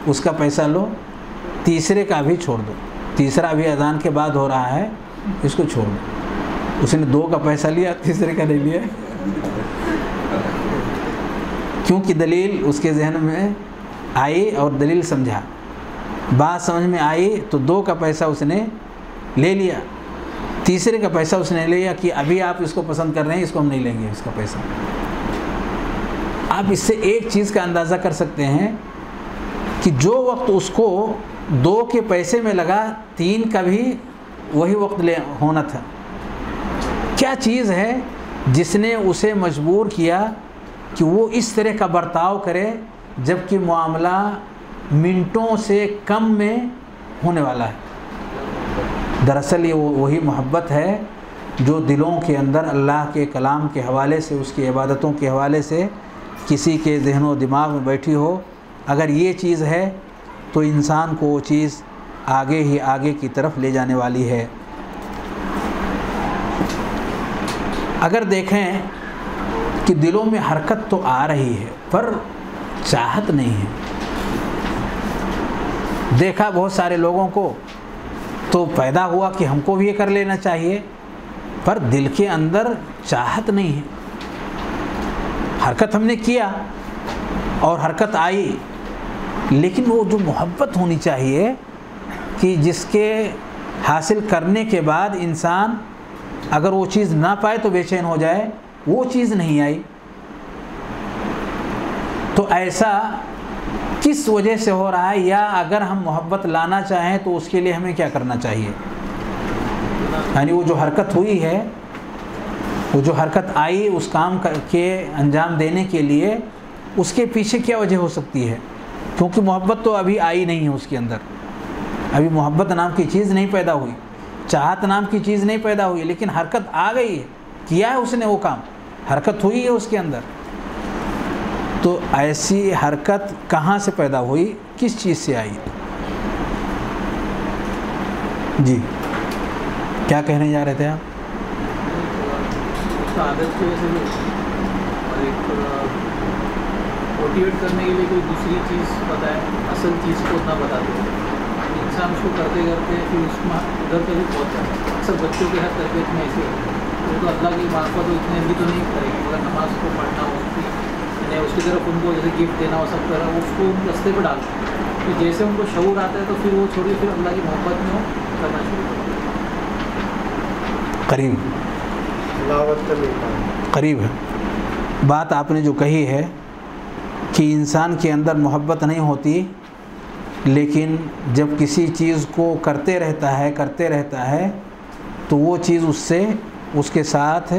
اس کا پیسہ لو، تیسرے کا بھی چھوڑ دو۔ تیسرا بھی اذان کے بعد ہو رہا ہے، اس کو چھوڑ دو۔ اس نے دو کا پیسہ لیا، تیسرے کا نہیں لیا۔ کیونکہ دلیل اس کے ذہن میں آئی اور دلیل سمجھا۔ بات سمجھ میں آئی تو دو کا پیسہ اس نے لے لیا۔ تیسرے کا پیسہ اس نے لیا کہ ابھی آپ اس کو پسند کر رہے ہیں، اس کو ہم نہیں لیں گے اس کا پیسہ۔ آپ اس سے ایک چیز کا اندازہ کر سکتے ہیں کہ جو وقت اس کو دو کے پیسے میں لگا، تین کا بھی وہی وقت لے ہونا تھا۔ کیا چیز ہے جس نے اسے مجبور کیا کہ وہ اس طرح کا برتاؤ کرے جبکہ معاملہ منٹوں سے کم میں ہونے والا ہے؟ دراصل یہ وہی محبت ہے جو دلوں کے اندر اللہ کے کلام کے حوالے سے، اس کی عبادتوں کے حوالے سے کسی کے ذہن و دماغ میں بیٹھی ہو۔ اگر یہ چیز ہے تو انسان کو وہ چیز آگے ہی آگے کی طرف لے جانے والی ہے۔ اگر دیکھیں کہ دلوں میں حرکت تو آ رہی ہے، پر چاہت نہیں ہے۔ دیکھا بہت سارے لوگوں کو تو پیدا ہوا کہ ہم کو بھی یہ کر لینا چاہیے، پر دل کے اندر چاہت نہیں ہے۔ حرکت ہم نے کیا اور حرکت آئی، لیکن وہ جو محبت ہونی چاہیے کہ جس کے حاصل کرنے کے بعد انسان اگر وہ چیز نہ پائے تو بے چین ہو جائے، وہ چیز نہیں آئی۔ تو ایسا کس وجہ سے ہو رہا ہے؟ یا اگر ہم محبت لانا چاہیں تو اس کے لیے ہمیں کیا کرنا چاہیے؟ یعنی وہ جو حرکت ہوئی ہے، وہ جو حرکت آئی اس کام کے انجام دینے کے لیے، اس کے پیچھے کیا وجہ ہو سکتی ہے؟ کیونکہ محبت تو ابھی آئی نہیں ہے اس کے اندر۔ ابھی محبت نام کی چیز نہیں پیدا ہوئی۔ چاہت نام کی چیز نہیں پیدا ہوئی، لیکن حرکت آ گئی ہے، کیا ہے اس نے وہ کام؟ حرکت ہوئی ہے اس کے اندر۔ تو ایسی حرکت کہاں سے پیدا ہوئی؟ کس چیز سے آئی؟ جی۔ کیا کہنے جا رہے تھے آپ؟ موٹیویٹ کرنے کے لیے کوئی دوسری چیز بتائے اصل چیز کو اتنا بتا دے انسان اس کو کرتے کرتے پھر اس میں ادھر کبھی پہنچ جاتا ہے اکثر بچوں کے ہر تربیت میں ایسے ہوتا ہے وہ تو اللہ کی معرفت تو اتنے بھی تو نہیں کرے گی اگر نماز کو پڑھنا ہو اس کی یعنی اس کی طرف ان کو جیسے گفٹ دینا ہو سب طرح اس کو رستے پہ ڈالتے ہیں۔ پھر جیسے ان کو شعور آتا ہے تو پھر وہ چھوڑی پھر اللہ کی محبت میں وہ کرنا شروع کرتے نہیں قریب ہے۔ بات آپ نے جو کہی ہے کہ انسان کے اندر محبت نہیں ہوتی لیکن جب کسی چیز کو کرتے رہتا ہے، کرتے رہتا ہے، تو وہ چیز اس سے، اس کے ساتھ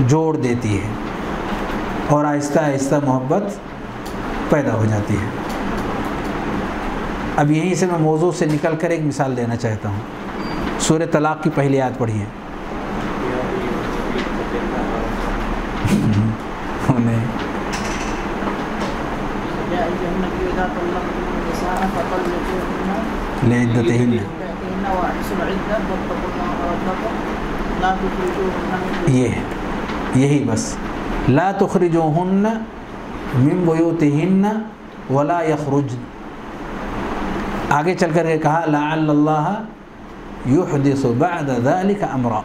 جوڑ دیتی ہے اور آہستہ آہستہ محبت پیدا ہو جاتی ہے۔ اب یہیں سے میں موضوع سے نکل کر ایک مثال دینا چاہتا ہوں۔ سورہ طلاق کی پہلی یاد پڑھی ہے۔ انہیں لعدتهن. یہ یہی بس۔ لا تخرجوهن من بیوتهن ولا یخرجن آگے چل کر کے کہا، لعل اللہ یحدث بعد ذلك امرا۔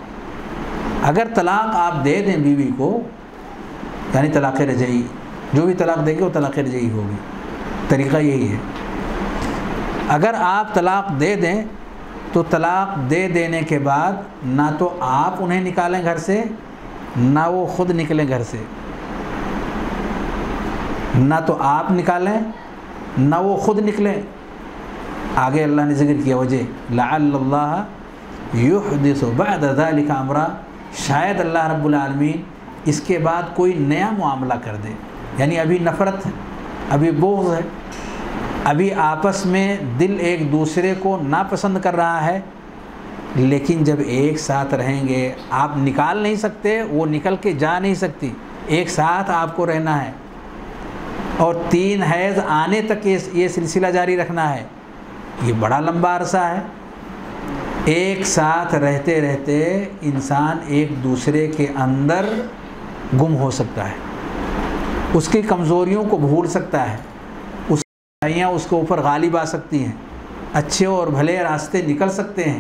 اگر طلاق آپ دے دیں بیوی کو یعنی طلاق رجعی، جو بھی طلاق دیں گے وہ طلاق رجعی ہوگی۔ طریقہ یہی ہے۔ اگر آپ طلاق دے دیں، تو طلاق دے دینے کے بعد نہ تو آپ انہیں نکالیں گھر سے، نہ وہ خود نکلیں گھر سے۔ نہ تو آپ نکالیں، نہ وہ خود نکلیں۔ آگے اللہ نے ذکر کیا، وجہ لعل اللہ یحدث بعد ذلك امرا۔ شاید اللہ رب العالمین اس کے بعد کوئی نیا معاملہ کر دے۔ یعنی ابھی نفرت ہے، ابھی بغض ہے۔ ابھی آپس میں دل ایک دوسرے کو ناپسند کر رہا ہے، لیکن جب ایک ساتھ رہیں گے، آپ نکال نہیں سکتے، وہ نکل کے جا نہیں سکتی۔ ایک ساتھ آپ کو رہنا ہے۔ اور تین حیض آنے تک یہ سلسلہ جاری رکھنا ہے۔ یہ بڑا لمبا عرصہ ہے۔ ایک ساتھ رہتے رہتے انسان ایک دوسرے کے اندر گم ہو سکتا ہے۔ اس کی کمزوریوں کو بھول سکتا ہے۔ اس کی اس کے اوپر غالب آ سکتی ہیں۔ اچھے اور بھلے راستے نکل سکتے ہیں۔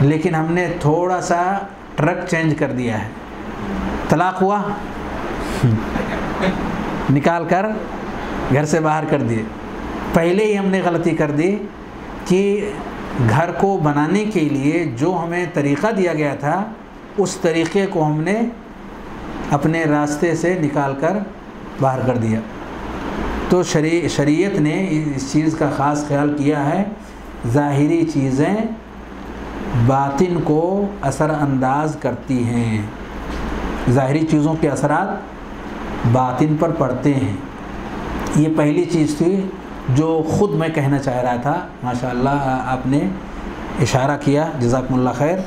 لیکن ہم نے تھوڑا سا ٹرک چینج کر دیا ہے۔ طلاق ہوا؟ نکال کر گھر سے باہر کر دیے۔ پہلے ہی ہم نے غلطی کر دی کہ گھر کو بنانے کے لیے جو ہمیں طریقہ دیا گیا تھا، اس طریقے کو ہم نے اپنے راستے سے نکال کر باہر کر دیا۔ تو شری شریعت نے اس چیز کا خاص خیال کیا ہے، ظاہری چیزیں باطن کو اثر انداز کرتی ہیں۔ ظاہری چیزوں کے اثرات باطن پر پڑتے ہیں۔ یہ پہلی چیز تھی جو خود میں کہنا چاہ رہا تھا۔ ماشاء اللہ آپ نے اشارہ کیا، جزاکم اللہ خیر۔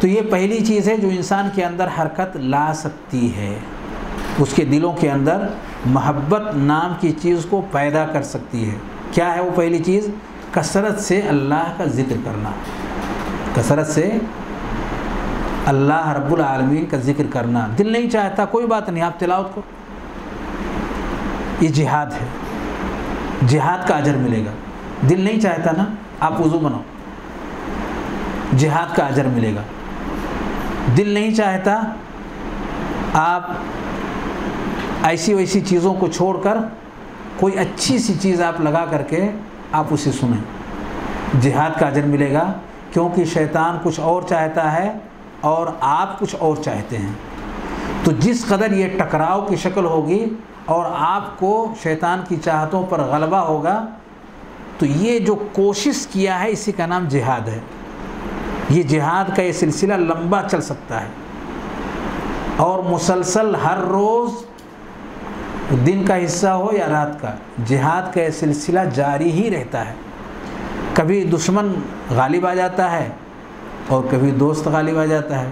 تو یہ پہلی چیز ہے جو انسان کے اندر حرکت لا سکتی ہے۔ اس کے دلوں کے اندر محبت نام کی چیز کو پیدا کر سکتی ہے۔ کیا ہے وہ پہلی چیز؟ کثرت سے اللہ کا ذکر کرنا۔ کثرت سے اللہ رب العالمین کا ذکر کرنا۔ دل نہیں چاہتا، کوئی بات نہیں، آپ تلاوت کو یہ جہاد ہے۔ جہاد کا اجر ملے گا۔ دل نہیں چاہتا نا، آپ وضو بناؤ۔ جہاد کا اجر ملے گا۔ دل نہیں چاہتا، آپ ایسی ویسی چیزوں کو چھوڑ کر کوئی اچھی سی چیز آپ لگا کر کے آپ اسے سنیں۔ جہاد کا اجر ملے گا کیونکہ شیطان کچھ اور چاہتا ہے اور آپ کچھ اور چاہتے ہیں۔ تو جس قدر یہ ٹکراؤ کی شکل ہوگی اور آپ کو شیطان کی چاہتوں پر غلبہ ہوگا، تو یہ جو کوشش کیا ہے، اسی کا نام جہاد ہے۔ یہ جہاد کا یہ سلسلہ لمبا چل سکتا ہے۔ اور مسلسل ہر روز دن کا حصہ ہو یا رات کا، جہاد کا یہ سلسلہ جاری ہی رہتا ہے۔ کبھی دشمن غالب آ جاتا ہے اور کبھی دوست غالب آ جاتا ہے،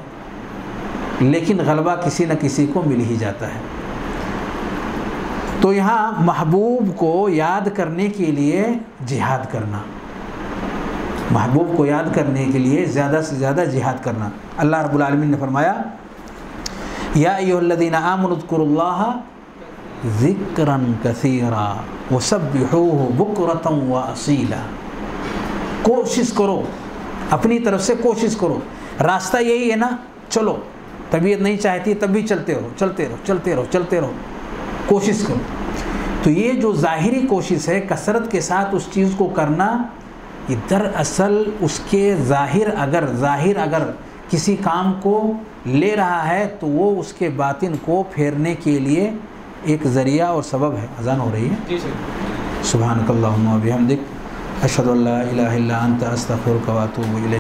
لیکن غلبہ کسی نہ کسی کو مل ہی جاتا ہے۔ تو یہاں محبوب کو یاد کرنے کے لیے جہاد کرنا، محبوب کو یاد کرنے کے لیے زیادہ سے زیادہ جہاد کرنا۔ اللہ رب العالمین نے فرمایا، یا ایہا الذین آمنوا اذکروا اللہ ذکرا کثیرا وسبحوہ بکرتا و اصیلا کوشش کرو، اپنی طرف سے کوشش کرو۔ راستہ یہی ہے نا، چلو، طبیعت نہیں چاہتی تب بھی چلتے رہو چلتے رہو چلتے رہو چلتے رہو۔ کوشش کرو۔ تو یہ جو ظاہری کوشش ہے، کثرت کے ساتھ اس چیز کو کرنا، یہ دراصل اس کے ظاہر اگر ظاہر اگر کسی کام کو لے رہا ہے، تو وہ اس کے باطن کو پھیرنے کے لیے ایک ذریعہ اور سبب ہے اذان ہو رہی ہے۔ جی سر سبحانک اللہم و بحمدک اشہد اللہ الہ الا انت استغفرک و اتوب الیک۔